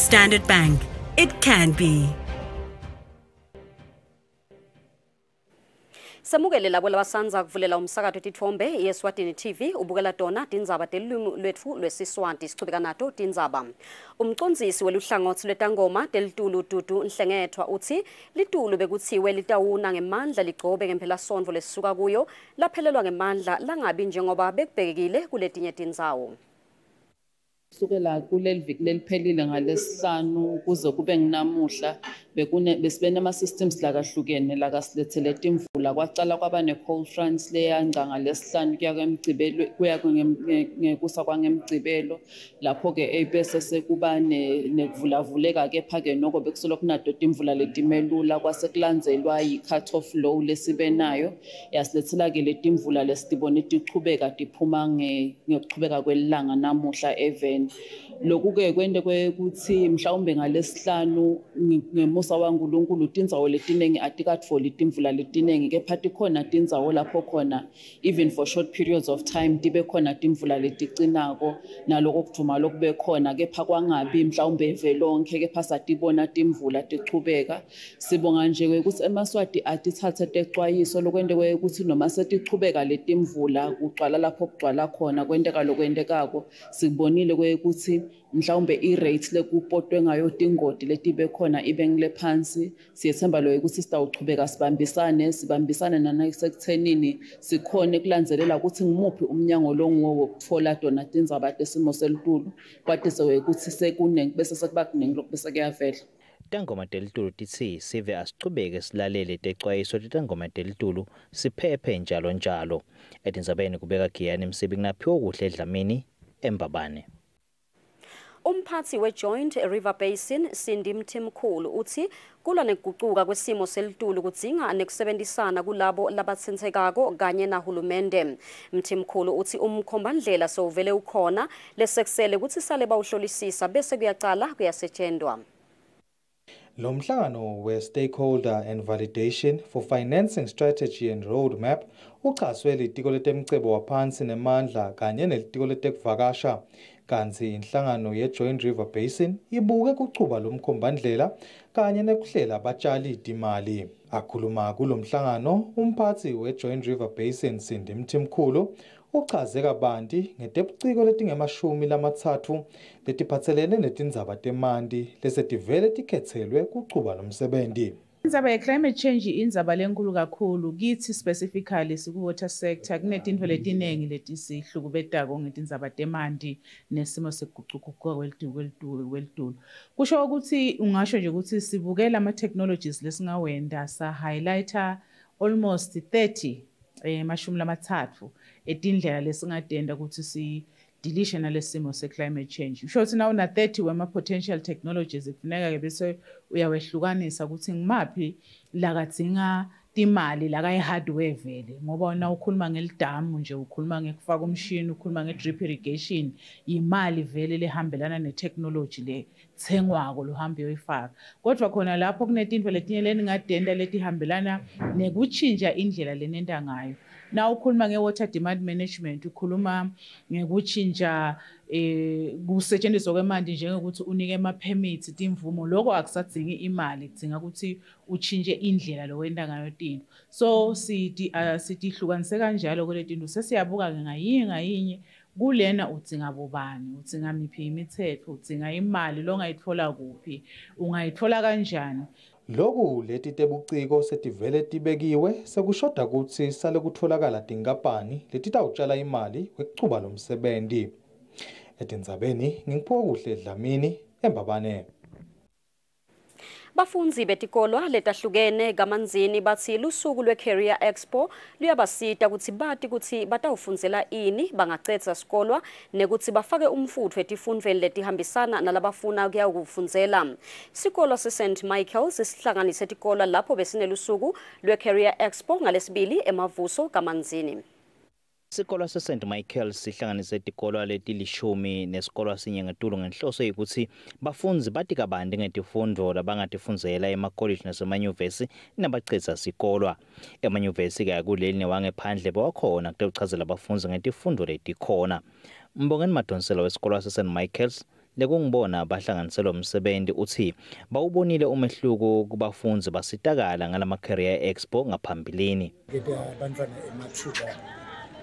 Standard Bank. It can be. Samukele labo labasanza kuvulela umsakazo tithombe yeSwatini TV ubukela tona tindzaba telulimi lwetfu lwesiswati sichubeka nato tindzaba. Umcondzisi weluhlangothi lwetangoma telitulu Dudu Nhlengethwa uthi litulu bekuthiwe litawuna ngemandla ligcobe ngempela sonto lesisuka kuyo laphelelwa ngemandla langabi njengoba bekubhekekile kuletinye tindzawo. Kusukela kuleli viki leliphelile ngalesihlanu kuze kube nginamuhla bekune besibe nama-systems lakahlukene lakasilethele timvula kwacala kwaba ne-cold front leyanca ngalesihlanu kuya kwemgcibelo kuya ngekusa kwangemgcibelo lapho-ke bese sekuba nekuvulavuleka kepha-ke noko bekusolokhu nato timvula letimelula kwasekulandzelwa yi-cut off low lesibe nayo. Yasilethela-ke letimvula lesitibone tichubeka tiphuma ngekuchubeka kwelilanga namuhla even. and lokhu-ke kwente kwekuthi mhlawumbe ngalesihlanu ngemusa wankulunkulu tindzawo letiningi atikatfoli timvula letiningi kepha tikhona tindzawo lapho khona even for short periods of time tibe khona timvula leticinako naloko kujuma lokube khona kepha kwangabi mhlawumbe velonkhe kepha satibona timvula tichubeka. Sibonga nje kwekuthi emaswati atithathe texwayiso lokwente kwekuthi noma setichubeka letimvula kugcwala lapho kugcwala khona kwenteka lokwentekako sikubonile kwekuthi mhlawumbe i-rate lekupotwe ngayo tingoti letibe khona ibe ngile phansi siyethemba lo ukuthi sitawuchubeka sibambisane sibambisane nanasekuthenini sikhone kulandzelela ukuthi ngimuphi umnyango longuwo wokutfola tona tindzaba tesimo selitulu kwatise wekuthi sekuningi bese sekuba kuningi lokhu bese kuyavela. Tangoma telitulu titsi sive asichubeke silalele texwayiso tetangoma telitulu siphephe njalo njalo. Etindzabeni kubeka giyani msibi kunaphiwa kuhle edlamini embabane. Umphathi weJoint River Basin Cindy Mthimkhulu uthi kulwa nekuguquka kwesimo selitulu kudzinga nekusebenzisana kulabo labathintekako kanye nahulumende. Mthimkhulu uthi umkhombandlela sowuvele ukhona lesekusele ukuthi sale bawuhlolisisa bese kuyacala kuyasetshenzwa. Lo mhlangano we-Stakeholder and Validation for Financing Strategy and Roadmap uchaswe litiko letemcebo waphansi nemandla kanye nelitiko letekuvakasha kanti inhlangano ye-Joint River Basin ibuke kuchuba lomkhombandlela kanye nekuhlela abatshali timali. Akhuluma kulo mhlangano umphathi we-Joint River Basin Cindy Mthimkhulu uchaze kabanti ngetebuciko letingemashumi lamatsatfu letiphatselene netindzaba temanti lesetivele tikhetselwe kuchuba lomsebenti. Indzaba ye-climate change indzaba lenkulu kakhulu. Kithi specifically siku-water sector kunetintfo letiningi letisihlukubetako ngetindzaba temanti nesimo sekugucuguquka kwelitulu kusho ukuthi ungasho nje ukuthi sibukela ama-technologies lesingawenda sa-highlighter almost 30 emashumi lamatsatfu etindlela lesingatenda ukuthi si dilishe nalesimo se-climate change usho ukuthi na una-30 wema-potential technologies kufuneka-ke bese uyawehlukanisa ukuthi ngimaphi lakadzinga timali lakayi-hardware vele ngoba na ukhuluma ngelidamu nje ukhuluma ngekufaka umshini ukhuluma nge-drip irrigation imali vele lehambelana ne-technology le lethengwako lohamba uyoyifaka kodwa khona lapho kunetinto letinye leningadenda letihambelana nekutshintsha indlela lenenta ngayo na ukhuluma nge-water demand management ukhuluma ngekutshintsha eh kusetshenziswa kwemanti njengokuthi unike ama-permits timvumo. Lokho akusadzingi imali kudzinga ukuthi utshintshe indlela lokwenta ngayo tinto. So siti uh, sitihlukanise kanjalo kule tinto. Sesiyabuka ngayinye ngayinye. Kulena udzinga bobani? Udzinga miphi imithetho? Udzinga imali longayitfola kuphi? Ungayitfola kanjani? Loku leti tebuciko setivele tibekiwe sekushoda kutsi sale kutfolakala tinkampani letitawutshala imali wekuchuba lo msebenti. Etindzabeni ngingiphuka kuhle Dlamini eMbabane. Bafundzi betikolwa letahlukene kamanzini bathi lusuku lwe-Career Expo luyabasita ukuthi bati ukuthi batawufundzela ini bangacedza sikolwa nekuthi bafake umfutho etifundweni letihambisana nalabafuna kuyakufundzela. Sikolo se-St Michael sisihlanganise tikolwa lapho besinelusuku lwe-Career Expo ngalesibili emavuso kamanzini. Isikolo seSt Michael sihlanganise tikolwa letilishumi nesikolwa sinye ngetulu ngenhloso yokuthi bafunzi bati kabanti ngetifundo labangatifundzela emakolleji nasemanyuvesi nabacedza sikolwa. Emanyuvesi kaya kuleli newangephandle bewakhona kutekuchazela abafunzi ngetifundo letikhona mbongeni madonsela wesikolo se-St Michael's lekungibona bahlanganiselwa umsebenzi uthi bawubonile umehluko kubafunzi basitakala ngalama-career expo ngaphambilini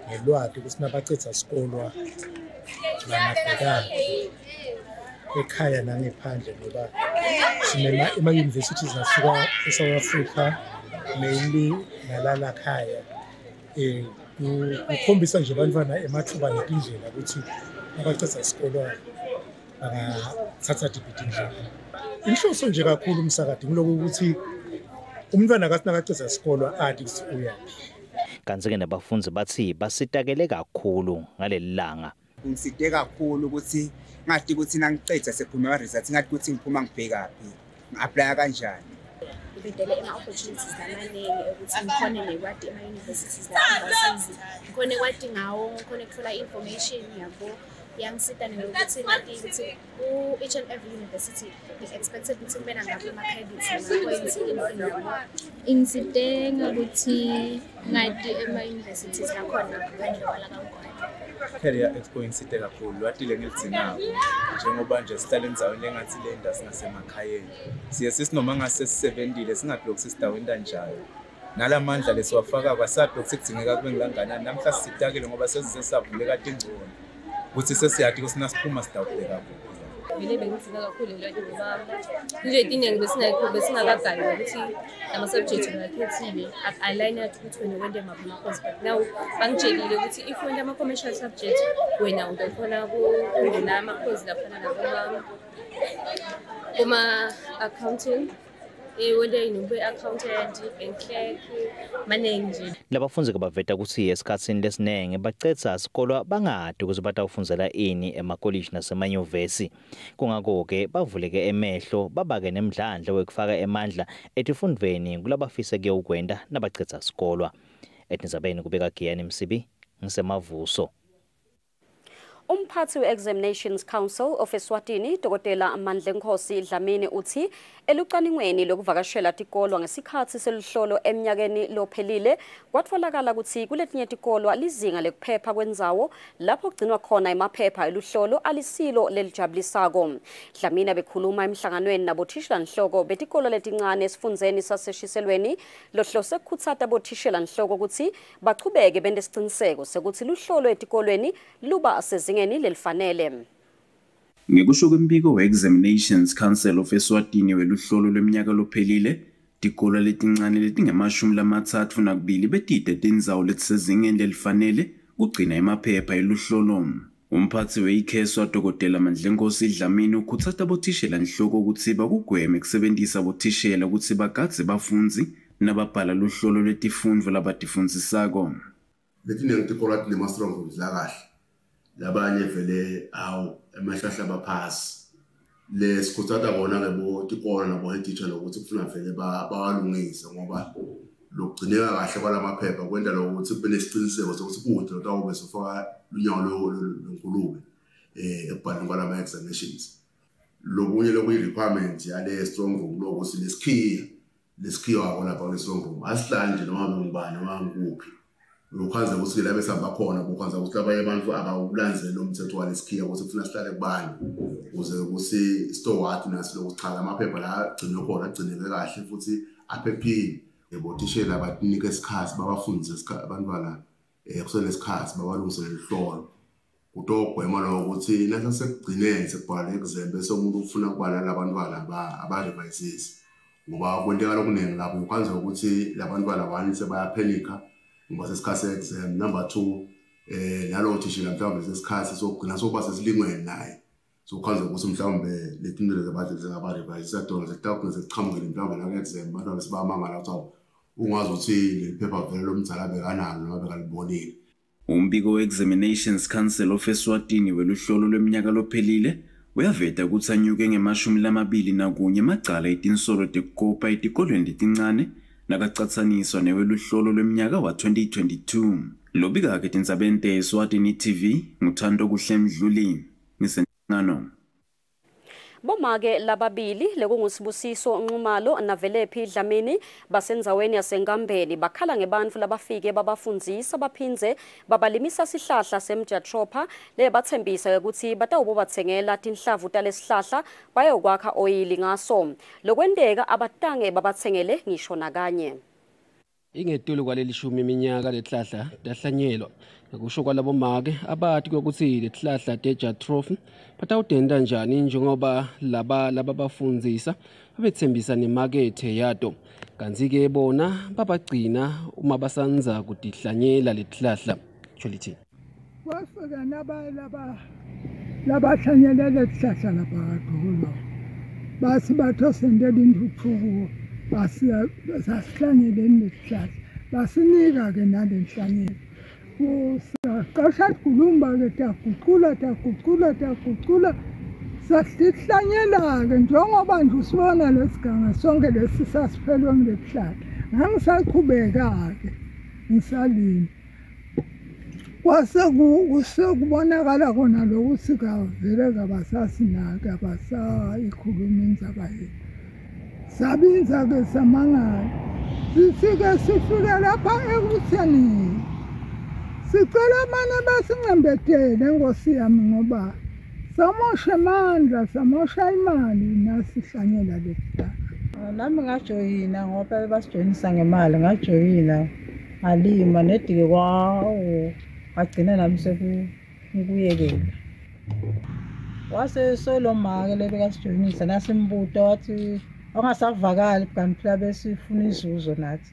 ngelwati ukuthi nabacedza sikolwa bangabhekana ekhaya nangephandle ngoba sinema ema-universities asuka e-south africa mainly nalala khaya. Um kukhombisa nje abantwana emathuba netindlela ukuthi abacedza sikolwa bangathatha diphi indlela inhloso nje kakhulu umsakade ngiloko ukuthi umntwana kasinakacedza sikolwa ati ukuthi uyaphi kanti-ke nabafundzi bathi basitakele kakhulu ngaleli langa ngiside kakhulu ukuthi ngathi ukuthi nangiceda sephuma ama-results ngathi ukuthi ngiphuma ngibhekaphi ngi-aplya kanjani ngibhedele ema-opportunities amaningi ukuthi ngikhone nekwati ema-universities labasizi ngikhone kwati ngawo ngikhone kuthola i-information yabo yangisita nokuthi ngati ukuthi ku-each and every university ngi-expected ukuthi kube nangaphi ama-credits nama-points yabo ingisite ngokuthi ngati ema-universities lakhona ngaphandle kwala kankwana career expo ingisite kakhulu lwatile ngilidzingayo njengoba nje sihlale endzaweni engathi lenda singasemakhayeni. Siye sisinoma ngase sisebentile singathi lokhu sisidaweni kanjalo. Nalamandla lesiwafaka kwasathi lokhu sekudzingeka kube ngilanganani. Namhla sisitakile ngoba sesise savuleka tingcono. Ukuthi sesiyathi ukuthi nasiphuma sidawubheka kuphi? Vele bengidzinga kakhulu lelwati ngoba nje tiningi besingakagani ngokuthi ama-subject ngiwakhethile align athi ukuthi wena wente maphi ama-course but now bangitshelile ukuthi if wente ama-commercial subject wena utokhona kungena ama-course laphana kuma-accounting um wente yinobe-accountant bank clerk maningi nje. Labafundzi-ke baveta ukuthi esikhatsini lesinenge bacedza sikolwa bangadi ukuthi batawufundzela ini emakoliji nasemanyuvesi. Kungako-ke bavuleke emehlo babake nemdlandla wekufaka emandla etifundvweni kulabafise kuyokwenta nabacedza sikolwa etindzabeni kubeka giyani msibi ngisemavuso. Umphathi we-examinations council of eswatini dr mandle nkhosi dlamini uthi elucaningweni lokuvakashela tikolwa ngesikhathi seluhlolo eminyakeni lophelile kwatfolakala ukuthi kuletinye tikolwa lizinga lekuphepha kwendzawo lapho kugcinwa khona emaphepha eluhlolo alisilo lelijabulisako. Dlamini abekhuluma emhlanganweni nabothishelanhloko betikolo letincane esifundzeni saseshiselweni lohlose kukhutsata bothishelanhloko ukuthi bachubeke bente siciniseko sekuthi luhlolo etikolweni luba sezingeni lelifanele Ngekusho kwembiko we-Examinations Council of Eswatini weluhlolo lweminyaka lophelile, tikolo letincane letingemashumi lamatsatfu nakubili betite tindzawo letisezingeni lelifanele kugcina emaphepha eluhlolo. Umphatsi we-ICASWA Dr. Mandlenkosi Dlamini ukhutsata bothishela nhloko ukuthi bakugweme kusebentisa bothishela ukuthi bagadze bafundzi nababhala luhlolo lwetifundvo labatifundzisako. letinengi tikolo tinema-strongholds la kahle labanye vele awu emahlahla abaphasi. Le sikhuthata bona-ke bo tikolo nabo hetitsha lokuthi kufuna vele ba- bawalungise ngoba lokugcineka kahle kwalamaphepha kwenta lokuthi kube nesiciniseko sokuthi kude lotawube sofaka lunyawo lwe- lwe- lwengulube um ekubhaleni kwalama-examinations lobunye lokuyi-requirement yale strong room lokuthi lesikhiya lesikhiya wako lapha kule strong room. Asihlali nje noma ngubani noma ngikuphi. Ukhanze ukuthi la besihamba khona bukhanze ukuthi abanye abantu abawulandzeli lo mthetho walesikhiya ukuthi kufuna sihlale kubani ukuze ukuthi stoward naso lokuchala amaphepha la agcinwe khona agcineke kahle futhi aphephile. Ebotishela batinike isikhathi babafundise abantwana um kusenesikhathi babalungisele lihlolo kutogwema lokho ukuthi nathi sekugcineni sekubhala le-exam bese umuntu ufuna ukubala labantwana abarevayisisi ngoba kwenteka lokuningi lapho ukhanze ukuthi labantwana one sebayaphenikha ngoba sesikhathi se-exam number two eh nalowo thishela mhlawumbe sesikhathi sokugcina sokuba sesilingweni naye so khanze ukuthi mhlawumbe letinto zabadle zingabarevayisisa dona sekutagcina sekuqhamukile mhlawumbe nake-exam bantwana sebamangala ukuthi ungazi ukuthi leli phepha vele lomdzala bekanalo noma bekalibonile umbiko we-examinations council of eswatini weluhlolo lweminyaka lophelile uyaveta ukuthi anyuke ngemashumi lamabili nakunye macala etinsolo tekukopa etikolweni letincane nakacatsaniswa neweluhlolo lweminyaka wa-2022 lobika-ke tindzabeni te-eswatini tv nguthando kuhle mdluli. Ngisenhlangano bomake lababili lekungusibusiso nxumalo navelephi dlamini basendzaweni yasenkambeni bakhala ngebantfu labafike babafundzisa baphindze babalimisa sihlahla semjatropa lebatsembisa ukuthi batawubobatsengela tinhlavu talesihlahla bayokwakha oyili ngaso. Lokwenteka abatange babatsengele ngisho nakanye. ingetulu kwalelishumi iminyaka lehlahla lahlanyelwa kusho kwalabo make abathi kokuthi lehlahla deja trophy batawudenta njani njengoba laba lababafundzisa babethembisa nemakethe yato kanti-ke bona babagcina uma basanza kudihlanyela lehlahla tsho lithini kwafika labahlanyelele kuhlahla lapha kadolo. Basi batho sendela intuthuko sasihlanyeleni lesihlahla basinika-ke nalelihlanyelo saqasha sigulumba-ke tagucula tagucula tagucula sasihlanyela-ke njengoba nje usibona lesiganga sonke lesi sasiphelwe ngilesihlahla ngangisaqhubeka-ke ngisalini kwase sekubonakala khona lokuthi kavele kabasasinaki abasayikhuluma indzaba yethu sabinza-ke samangala sisike sifike lapha ekuthenini sicela mane basincembetele nkosi yami ngoba samosha emandla samosha imali. Nasihlanyela lesihlahla nami ngajoyina ngoba bebasijoyinisa ngemali ngajoyina ngalima nedike kwawo ngagcina nami sekuyekela wase solomake lebekasijoyinisa nasimbuta wathi wangasavakali kanti phela besifuna izuzo nathi.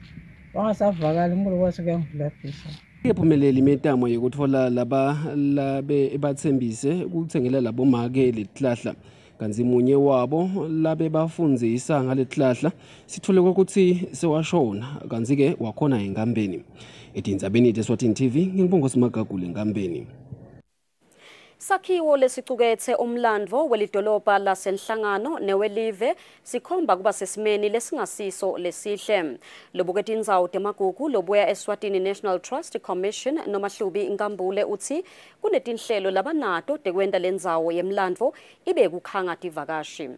Wangasavakali nkulu kwase kuyangivulaphisa iyephumeleli imetamo yekutfola laba labe batsembise kutsengela labomake letihlahla kanti munye wabo labe bafundzisa ngaletihlahla sithole kwekutsi sewashona. Kanti-ke wakhona enkambeni etindzabeni teswatini tv ngingibongo simagagule enkambeni sakhiwo lesicukethe umlandvo welidolobha lasenhlangano newelive sikhomba kuba sesimeni lesingasiso lesihle. Lobuke tindzawo temagugu lobuya eswatini national trust commission nomahlubi nkambule utsi kunetinhlelo labanato tekwenta lendzawo yemlandvo ibe kukhanga tivakashi.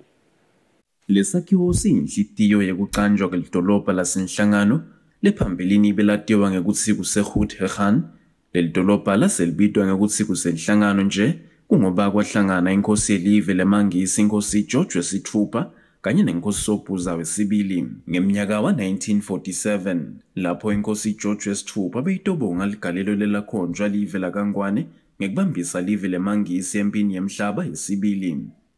Lesakhiwo siyinhlitiyo yekucanjwa kwelidolobha lasenhlangano lephambilini belatiwa ngekutsi kusehut hehan leli dolobha laselibitwa ngekutsi kusenhlangano nje kungoba kwahlangana inkosi yelive lemangisi inkosi George wesithupha kanye nenkosi Sobhuza wesibili ngeminyaka wa-1947 lapho inkosi George wesithupha beyitobonga ligalelo lelakhonjwa live lakangwane ngekubambisa live lemangisi empini yemhlaba yesibili.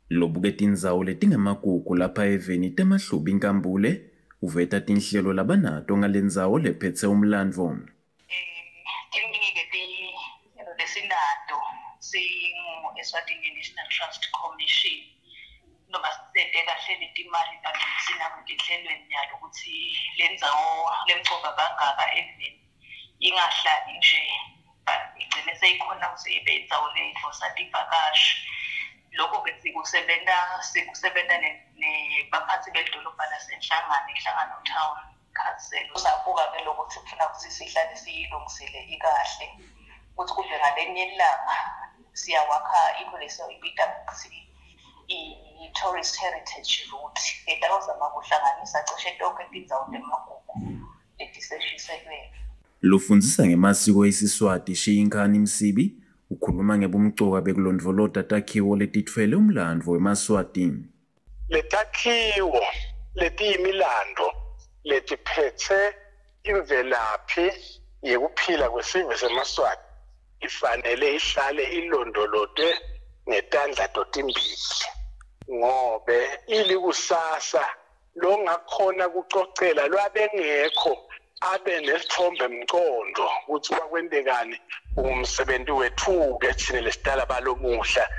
Lobuke tindzawo letingemagugu lapha eveni temahlubi inkambule uveta tinhlelo labanato ngalendzawo lephetse umlandvo. Lesinato singu-eswatini national trust commission noma sisete kahle letimali kanti sinako tinhlelweni yalo ukuthi le ndzawo lemcoka kangaka eveni ingahlali nje. Igcine seyikhona kuze ibe indzawo leyifosa tivakashi lokho-ke sikusebenta sikusebenta nebaphathi belidolobha lasenhlangano inhlangano town council. Usabuka-ke lokuthi kufuna ukuthi sihlale siyilungisile ikahle. Ukuthi kudle ngalenye ilanga siyawakha into lesiyoyibita ukuthi i-tourist heritage route. Etawuzama kuhlanganisa cishe tonke tindzawo temagugu letiseshiselweni lofundzisa ngemasiko esiswati shiyinkani msibi ukhuluma ngebumcoka bekulondvolota takhiwo letitfwele umlandvo wemaswati. Letakhiwo letiyimilando letiphethe imvelaphi yekuphila kwesive semaswati. Ifanele ihlale ilondolotwe ngetandla totimbili ngobe ilikusasa longakhona kucocela lwabengekho abe nesithombe mcondo ukuthi kwakwendekani umsebenzi wethu-ke thina lesidala balomuhla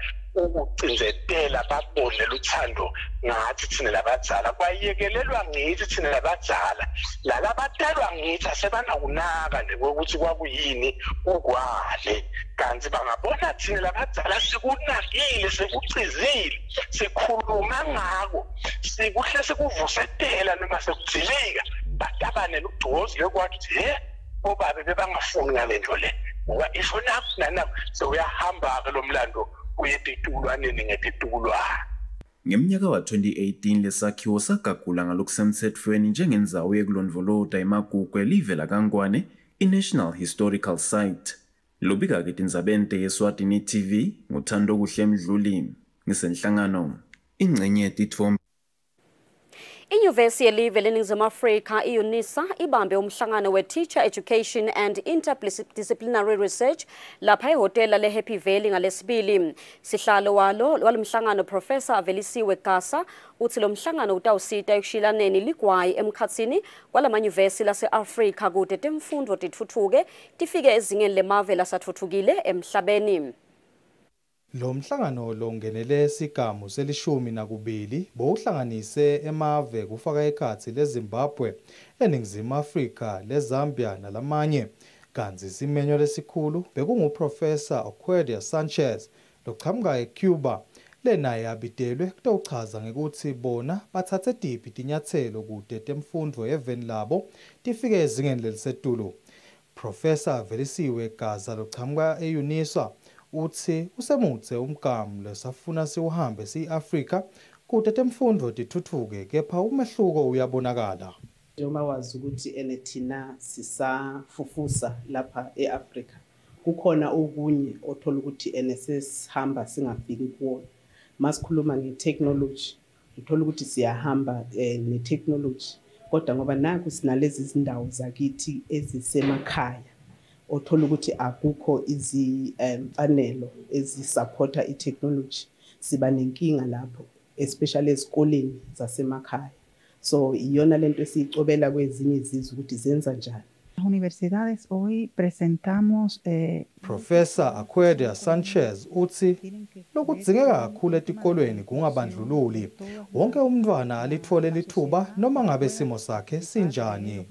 ukucinzetela babone luthando ngathi thina labadzala kwayekelelwa ngithi thina labadzala lala batalwa ngithi asebanakunaka nekokuthi kwakuyini? Ukwale. Kanti bangabona thina labadzala sikunakile sikucizile sikhuluma ngako sikuhle sikuvusetela noma sekujilika batabane lugcozi lokwathi he obabe bebangafuni ngale nto le. Ngoba isho nakho nanakho sewuyahamba-ke lo mlando uyetitulwaneni ngetitulwana Ngemnyaka wa 2018 lesakhiwo sagagula ngalokusemthethweni njengendzawo yekulondvolota emagugu elive lakangwane i-National Historical Site. Lobika-ke tindzabente yeSwatini TV nguthando kuhle mdluli. Ngisenhlangano. Ingcenye yetitfombe inyuvesi yelive leningizimu afrika i-unisa ibambe umhlangano we-teacher education and interdisciplinary research lapha ehhotela le-happy valley ngalesibili. Sihlalo walo walo mhlangano professor avelisiwe gasa uthi lo mhlangano utawusita ekushilaneni ligwayi emkhatsini kwalamanyuvesi lase-afrika kude temfundvo titfutfuke tifike ezingeni lemave lasatfutfukile emhlabeni Lo mhlangano lo ngenele sigamu selishumi nakubili bowuhlanganise emave kufaka ekhatsi leZimbabwe, eNingizimu Afrika, leZambia nalamanye. Kanti isimenyo lesikhulu bekunguprofessor Oquedia Sanchez loqhamuka eCuba lenaye abitelwe kutawuchaza ngekuthi bona bathathe tiphi tinyathelo kude temfundvo yeveni labo tifike ezingeni lelisetulu. Professor Velisiwe Gaza loqhamuka eUNISA uthi usemutse umgamu lesafuna siwuhambe siyi-Afrika kude temfundvo tithuthuke kepha umehluko uyabonakala. njengoba wazi ukuthi ene thina sisafufusa lapha e-Afrika kukhona okunye othola ukuthi ene sesihamba singafiki kuwona masikhuluma nge-technology uthola ukuthi siyahamba eh, ne-technology kodwa ngoba naku sinalezi zindawo zakithi ezisemakhaya othola ukuthi akukho izimfanelo ezisupporta i-technology. Siba nenkinga lapho especially ezikoleni zasemakhaya. So iyona lento esiyicobela kwezinye izizwe ukuthi zenza njani. Las universidades hoy presentamos eh, Professor Aquedia Sanchez uthi lokudzingeka kakhulu etikolweni kungabandlululi. Wonke umntwana alithole lithuba noma ngabe simo sakhe sinjani.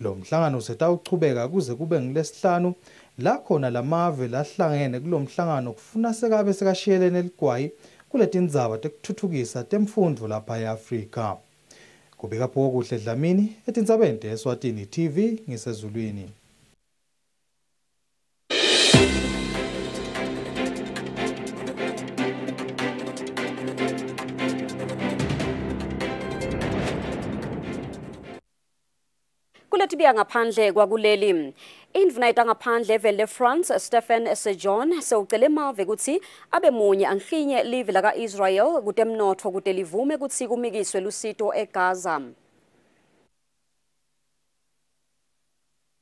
Lo mhlangano setawuchubeka kuze kube ngilesihlanu. La khona lamave lahlangene kulo mhlangano kufuna sekabe sekashiyelene ligwayi kuletindzaba tekutfutfukisa temfundvo lapha e-Afrika. Kubika pho kuhle dlamini etindzabeni teswatini TV ngisezulwini. Kuletibiya ngaphandle kwakuleli. Indvuna ngaphandle evele le-france stephen sejon. Sewucele emave ukuthi abe munye angihlinye live laka-israel. Kute mnotfo kute livume kutsi kumikiswe lusito egaza.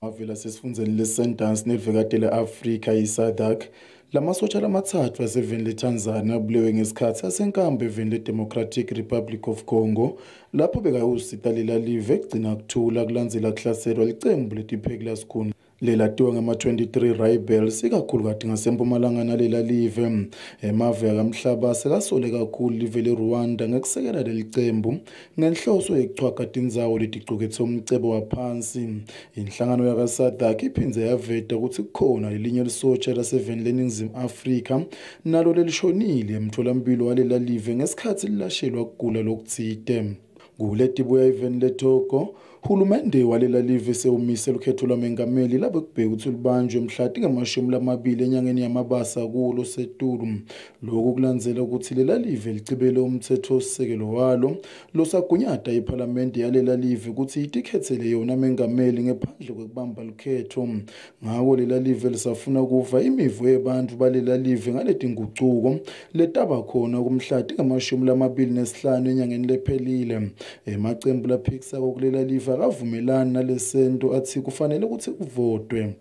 Avela sesifundeni lesentance nelivekade le-afrika i-sadak lamasotsha lamathathu aseveni letanzania abulewe ngesikhathi asenkambo eveni le-democratic republic of congo lapho bekayosita lela live kugcina kuthula kulandzela kuhlaselwa licembu letipheki lasikhuni lelatiwa ngama-23 ribels ikakhulukati ngasempumalanga nalela live emave akamhlaba sekasole kakhulu live lerwanda ngekusekela leli cembu ngenhloso yekuchwaga tindzawo leticuketse umcebo waphansi. Inhlangano yakasadak iphindze yaveta ukuthi kukhona lelinye lisotsha laseveni leningizimu afrika nalo lelishonile emtholampilo walela live ngesikhathi lilashelwa kugula lokutsite kuletibuya iveni letogo hulumende walela live sewumise lukhetho lwamengameli labe kubheka ukuthi lubanjwe mhla tingamashumi lamabili enyangeni yamabasa kulo setulu. Lokhu kulandzela ukuthi lela live licibele umthetho-sisekelo walo. Losagunyata iphalamende yalela live ukuthi itikhethele yona mengameli ngaphandle kwekubamba lukhetho. Ngako lela live lisafuna kuva imivo yebantfu balela live ngaletingucuko letaba khona kumhla tingamashumi lamabili nesihlanu enyangeni lephelile. Emacembu laphikisako kulela live akavumelani nalesento athi kufanele ukuthi kuvotwe.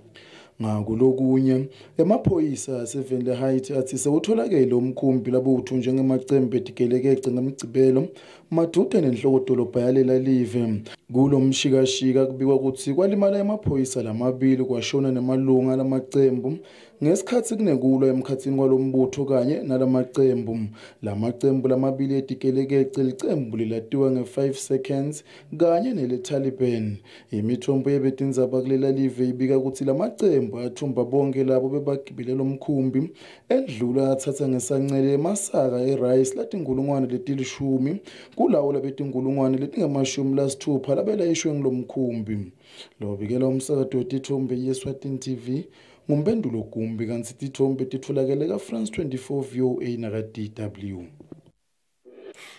Ngakulokunye emaphoyisa asevenle height athi sewutholakele umkhumbi labuthu njengemacembu etigelekece ngemgcibelo madude nenhlokodolobha yalela live. Kulo mshikashika kubikwa ukuthi kwalimala emaphoyisa lamabili kwashona nemalunga lamacembu ngesikhathi kunekulwa emkhathini kwalombutho kanye nalamacembu lamacembu lamabili etikelekece licembu lilatiwa nge-5 seconds kanye nele-taliban. Imithombo yebetindzaba kulela live ibika ukuthi lamacembu athumba bonke labo bebagibelela umkhumbi endlula athatha ngesancele emasaka erice latinkulungwane letilishumi ulawula betinkulungwane letingemashumi lasithupha labelayishwe ngulomkhumbi. Lobikela umsakato wetithombe yeswatini tv ngumpendulogumbi kantsi tithombe titfolakele kafrance 24 voa nakadw.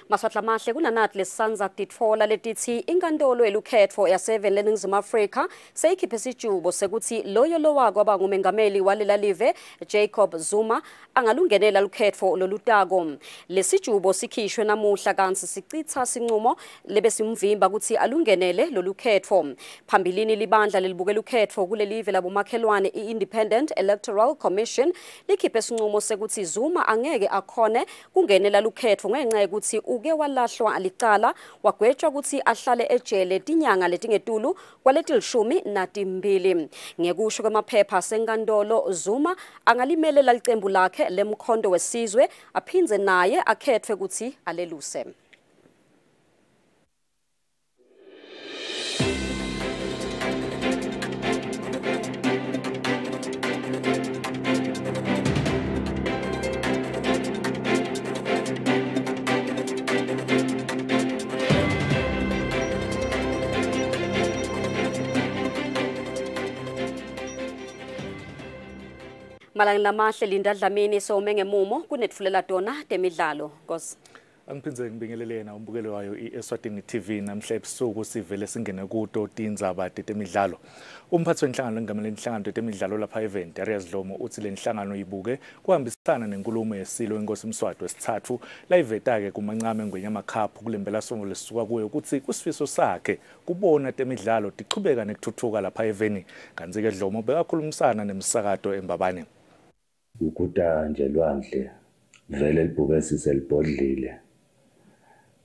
Maswahla mahle kunanathi lesisanza titfola letithi inkantolo elukhetfo yaseven leningizimu afrika seyikhiphe isijubo sekuthi loyo lowako aba ngumengameli walela live jacob zuma angalungenela lukhetfo lolutako. Lesijubo sikhishwe namuhla kansi sicitha sincumo lebesimvimba ukuthi alungenele lolukhetfo. Phambilini libandla lelibuke lukhetfo kulelive labomakhelwane i-independent electoral commission likhiphe isincumo sekuthi zuma angeke akhone kungenela lukhetfo ngenxa yokuthi uke walahlwa licala wagwetshwa ukuthi ahlale ejele tinyanga letingetulu kwaletilishumi natimbili ngekusho kwemaphepha senkantolo zuma angalimelela licembu lakhe lemkhondo wesizwe aphindze naye akhethwe ukuthi aleluse. Malangeni lamahle linda dlamini sowume ngemumo kunetfulela tona temidlalo. Nkosi. Angiphindze ngibingelele yena umbukeli wayo i-eswatini tv namhla ebusuku sivele singene kuto tindzaba tetemidlalo umphathi wenhlangano lengamele inhlangano tetemidlalo lapha event arias dlomo uthi le nhlangano ibuke kuhambisana nenkulumo yesilo enkosi mswati wesithathu. Layiveta-ke kumancame ngwenyama cup kule mpelasongo lesisuka kuyo ukuthi kusifiso sakhe kubona temidlalo tichubeka nekuthuthuka lapha eveni. Kanti-ke dlomo bekakhulumisana nemisakato embabane ukuta nje lwandle vele libhuke siselibhodlile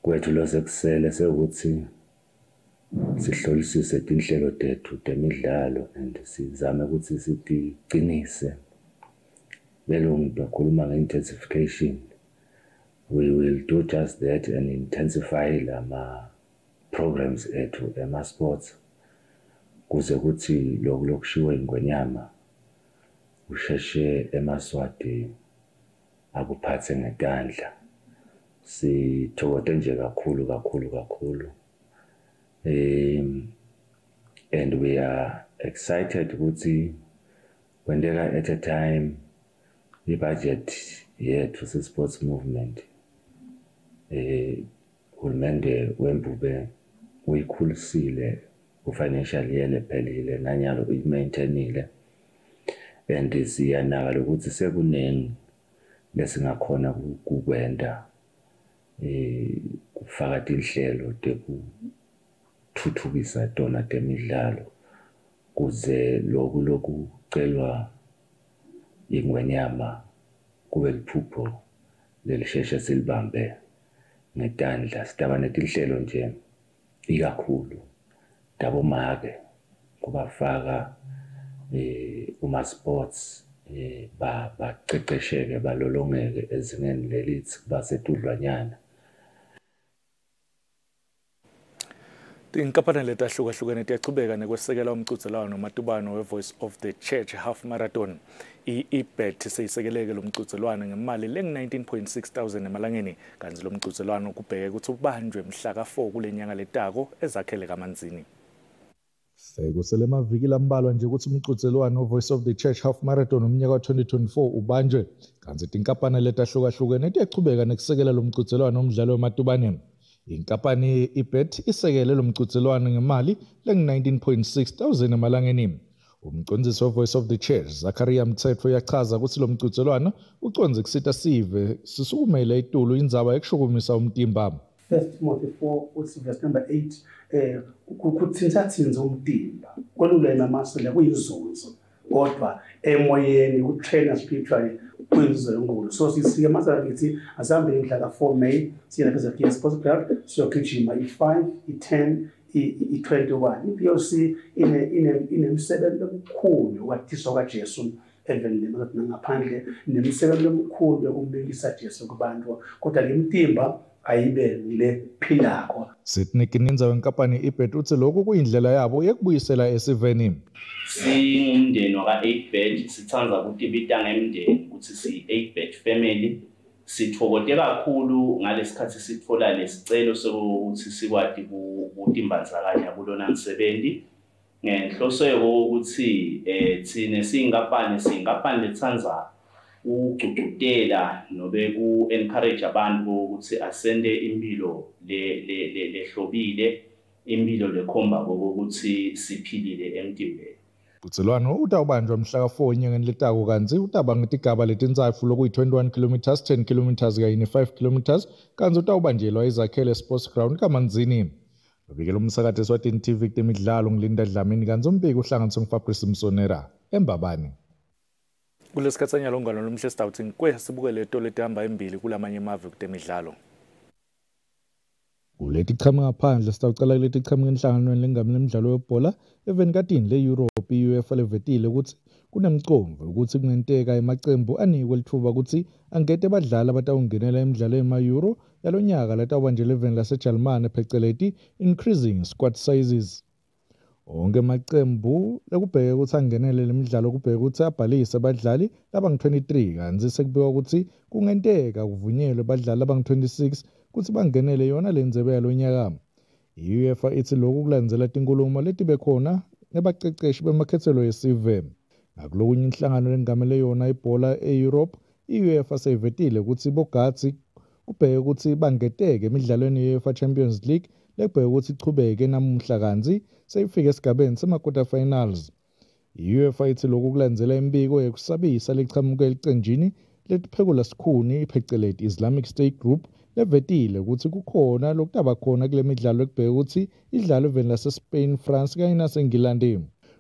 kwethu losekusele sekuthi sihlolisise tinhlelo tethu temidlalo and sizame ukuthi sitiqinise belungu bakhuluma nge-intensification. We will do just that and intensify lama programs ethu ema-sports. Kuze kuthi loku lokushiwo ingwenyama usheshe emaswati akuphathe ngekandla. Sithokote nje kakhulu kakhulu kakhulu. Um and we are excited ukuthi kwenteka at a time i-budget yethu se-sports movement eh hulumende wembube uyikhulisile ku-financial year lephelile nanyalo uyi-maintainile and siyanaka ukuthi sekuningi lesingakhona kukwenda eh kufaka tinhlelo tekuthuthukisa tona temidlalo kuze loku lokucelwa ingwenyama kube liphupho lelisheshe silibambe ngetandla. Sitaba netinhlelo nje ikakhulu tabomake kubafaka eh kuma sports eh baqeqesheke balolongeke ezingeni lelithi basetudlwanyana tinkampani letahlukahlukene tiyachubeka nekwesekela umcuzelwano nomatubano we-voice of the church half marathon. I-ebet seyisekeleke lo mcuzelwano ngemali lengu-19.6 thousand emalangeni. Kanti lo mcuzelwano kubheke ukuthi ubanjwe mhla ka-4 kule nyanga letako ezakhele kamanzini. kusele maviki lambalwa nje ukuthi umqhudelwano ovoice of the church half marathon umnyaka ka-2024 ubanjwe. Kanti tinkampani letahlukahlukene tiyachubeka nekusekela lo mqhudelwano omdlalo wematubaneni inkampani ibet isekele lo mqhudelwano ngemali lengu-19.6 thousand emalangeni. Umcondzisi wevoice of the church zakaria mthetho uyachaza ukuthi lo mqhudelwano uconze kusita sive sisukumele itulu indzaba yekushukumisa umtimbamo 1 Timothy 4 uthi verse number 8 eh ukuthinta thinza umtimba. Kwelula enamasela kuyinzuzo kodwa emoyeni utrainer spiritually kwenziwe ngulu so sisike masala ngithi asambe indla ka 4 May siyena phezulu ke sports club siyogijima i5 i10 i21 iPOC ine ine inemsebenzi omkhulu wathiswa kaJesu evelile ngaphandle nemsebenzi omkhulu yokumbekisa Jesu kubantu kodwa ngemtimba ayibe ngile philako Sydney Kininza wenkampani ibet uthi lokhu kuyindlela yabo yekubuyisela esiveni singumndeni waka-8 bet sithanda ukutibita ngemndeni ukuthi si-8 bet family. Sithokote kakhulu ngalesi sithola lesicelo sokuthi sikwati kutimbandzakanya kulona msebenzi. Ngenhloseko ukuthi eh thine siyinkampani siyinkampani lethandza ukugcugcutela nobe ku-encourage abantu ukuthi asende impilo lehlobile impilo lekhomba kokuthi siphilile emtimbeni. Mqhudelwano utawubanjwa mhla ka-4 enyangeni letako kanti utaba ngetigaba letintsatfu lokuyi-21 km 10 km kanye ne-5 km kanti utawubanjelwa izakhele sports ground kamanzini. Babikela umsakati eswatini tv kutemidlalo ngilinda dlamini kanti umbiki uhlanganiswe ngufabrice msonera. Embabane. Kulesikhathi sanyalo ngalo lomhle sitawuthi nkwe sibukele etolo etihamba embili kulamanye amave kutemidlalo. Kuleti qhamuka ngaphandle sitawucala kuleti qhamuka enhlanganweni lengame lemidlalo webhola evenikatini le-europe i-uefa levetile ukuthi kunemicomvo ukuthi kungenteka emacembu anikwe lithuba ukuthi angete badlali abatawungenela imidlalo yema-euro yalo nyaka latawubanjela eveni lasejalimane pheceleti increasing squad sizes. Onke amacembu lekubheke ukuthi angenele le midlalo kubheke ukuthi abhalise abadlali labangu-23 kanti sekubikwa ukuthi kungenteka kuvunyelwe badlali abangu-26 ukuthi bangenele yona le ndzebe yalonyaka i-uefa ithi lokhu kulandzela tinkulumo letibe khona nebaceceshi bemakhethelo yesive ngakulokunye inhlangano lengamele yona ibhola e-europe i-uefa seyivetile ukuthi bogatsi kubheke ukuthi bangeteke emidlalweni ye-uefa champions league lekubheke ukuthi ichubeke namuhla kanzi seyifike esigabeni sema-quarter finals. I-uefa ithi lokhu kulandzela imbiko yekusabisa lichamuke elicenjini letiphekula sikhuni pheceleti islamic state group levetile ukuthi kukhona lokutaba khona kule midlalo ekubheke ukuthi idlalwe eveni lasespain france kanye nasengilandi.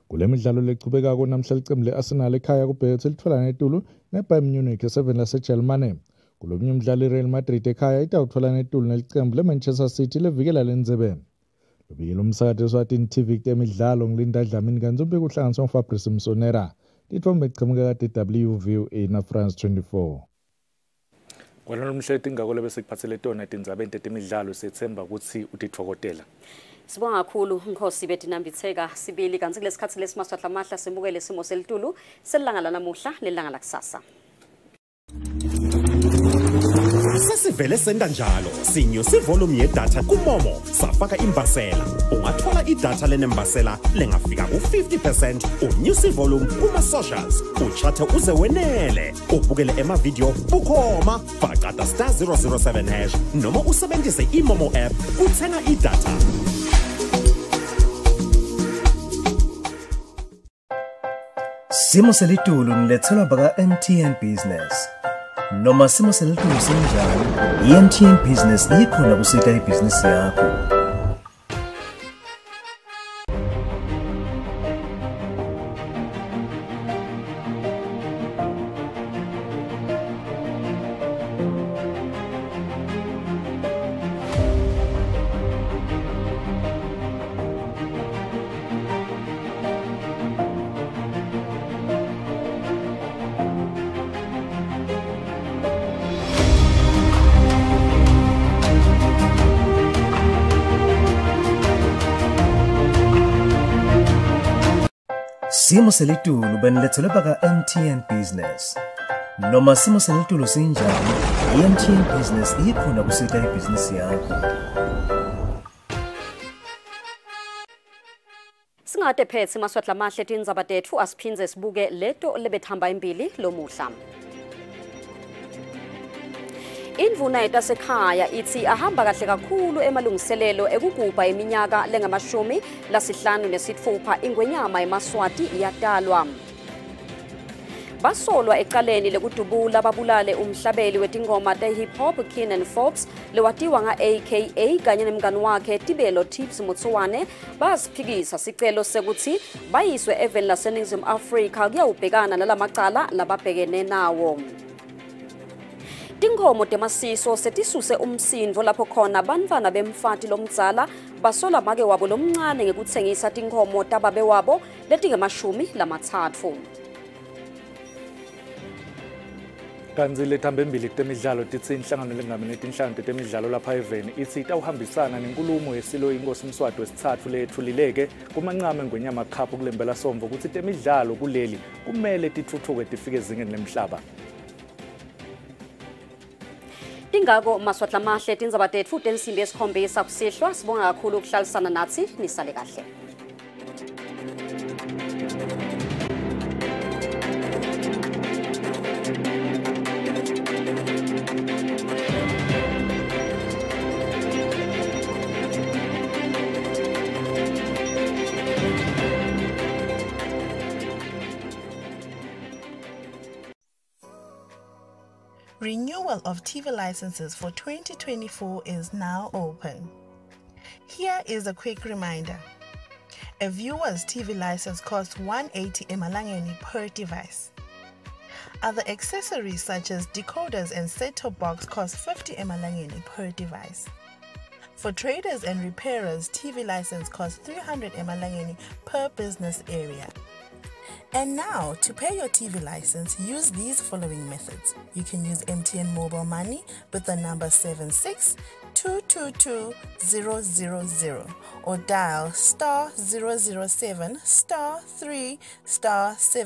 Kule midlalo lechubekako namhla licembu le-arsenal ekhaya kubheke ukuthi lithola netulu nebayern munich eseveni lasejalimane. Kulomnye umdlalo i-real madrid ekhaya itawuthola netulu nelicembu le-manchester city levikela le ndzebe lobikela umsakati eswatini tv kutemidlalo ngilinda dlamini kanti umbiko uhlanganiswa ngufabrice msonera titfombe chichamuka kade wvoa na france 24 kwalona mhle tingakole bese kuphathele tona tindzabeni tetemidlalo siyethemba ukuthi utitfokotela sibonga kakhulu nkhosi betinambitheka. Sibili kanti kulesikhathi lesimaswahla mahla simukele isimo selitulu selilanga lanamuhla nelilanga lakusasa. Sesivele senda njalo sinyusa ivolume yedatha kumomo. Safaka imbasela. Ungathola idatha lenembasela lengafika ku-50 unyusa ivolume kuma-socials. Uchathe uze wenele. Ubukele emavidiyo bukhoma. Facada star 007 hash. Noma usebenzise imomo app uthenga idatha. Simo selitulu nilethelwa baka-mtn business. Noma simo selitulu sinjani i-mtn business ikhona kusita ibhizinisi yakho simo selitulu benilethelwe baka-mtn business. Noma simo selitulu sinjani i-mtn business ikhona kusita ibhizinisi yakho. Kade phethe maswahla mahle tindzaba tetfu asiphindze sibuke leto lebethamba imbili lomuhla indvuna yetasekhaya ithi ahamba kahle kakhulu emalungiselelo ekugubha iminyaka lengamashumi lasihlanu nesitfupha ingwenyama yemaswati iyatalwa basolwa ecaleni lekudubula babulale umhlabeli wetingoma te-hip hop Keenan Fox lewatiwa nga-aka kanye nemngani wakhe tibelo tips mutsuwane baziphikisa sicelo sekuthi bayiswe eveni laseningizimu afrika kuyawubhekana nalamacala lababhekene nawo. Tinkhomo temasiso setisuse umsindvo lapho khona bantfwana bemfati lomdzala basola make wabo lomncane ngekutsengisa tinkhomo tababe wabo letingemashumi lamatsatfu. Kanti lethambe embili kutemidlalo tithi inhlangano lengamele netinhlangano tetemidlalo lapha eveni ithi itawuhambisana nenkulumo yesilo inkosi mswati wesithathu leyethulileke kumancame ngwenyama cup kulembela somvo ukuthi temidlalo kuleli kumele tithuthuke tifike ezingeni lemhlaba. Tingako maswahla mahle tindzaba tetfu tensimbi yesikhombisa kusihlwa sibonga kakhulu ukuhlalisana natsi nisale kahle Renewal of TV licenses for 2024 is now open. Here is a quick reminder. A viewer's TV license costs 180 emalangeni per device. Other accessories such as decoders and set-top box cost 50 emalangeni per device. For traders and repairers, TV license costs 300 emalangeni per business area. And now, to pay your TV license, use these following methods. You can use MTN Mobile Money with the number 762222000 or dial star 007 star 3 star 7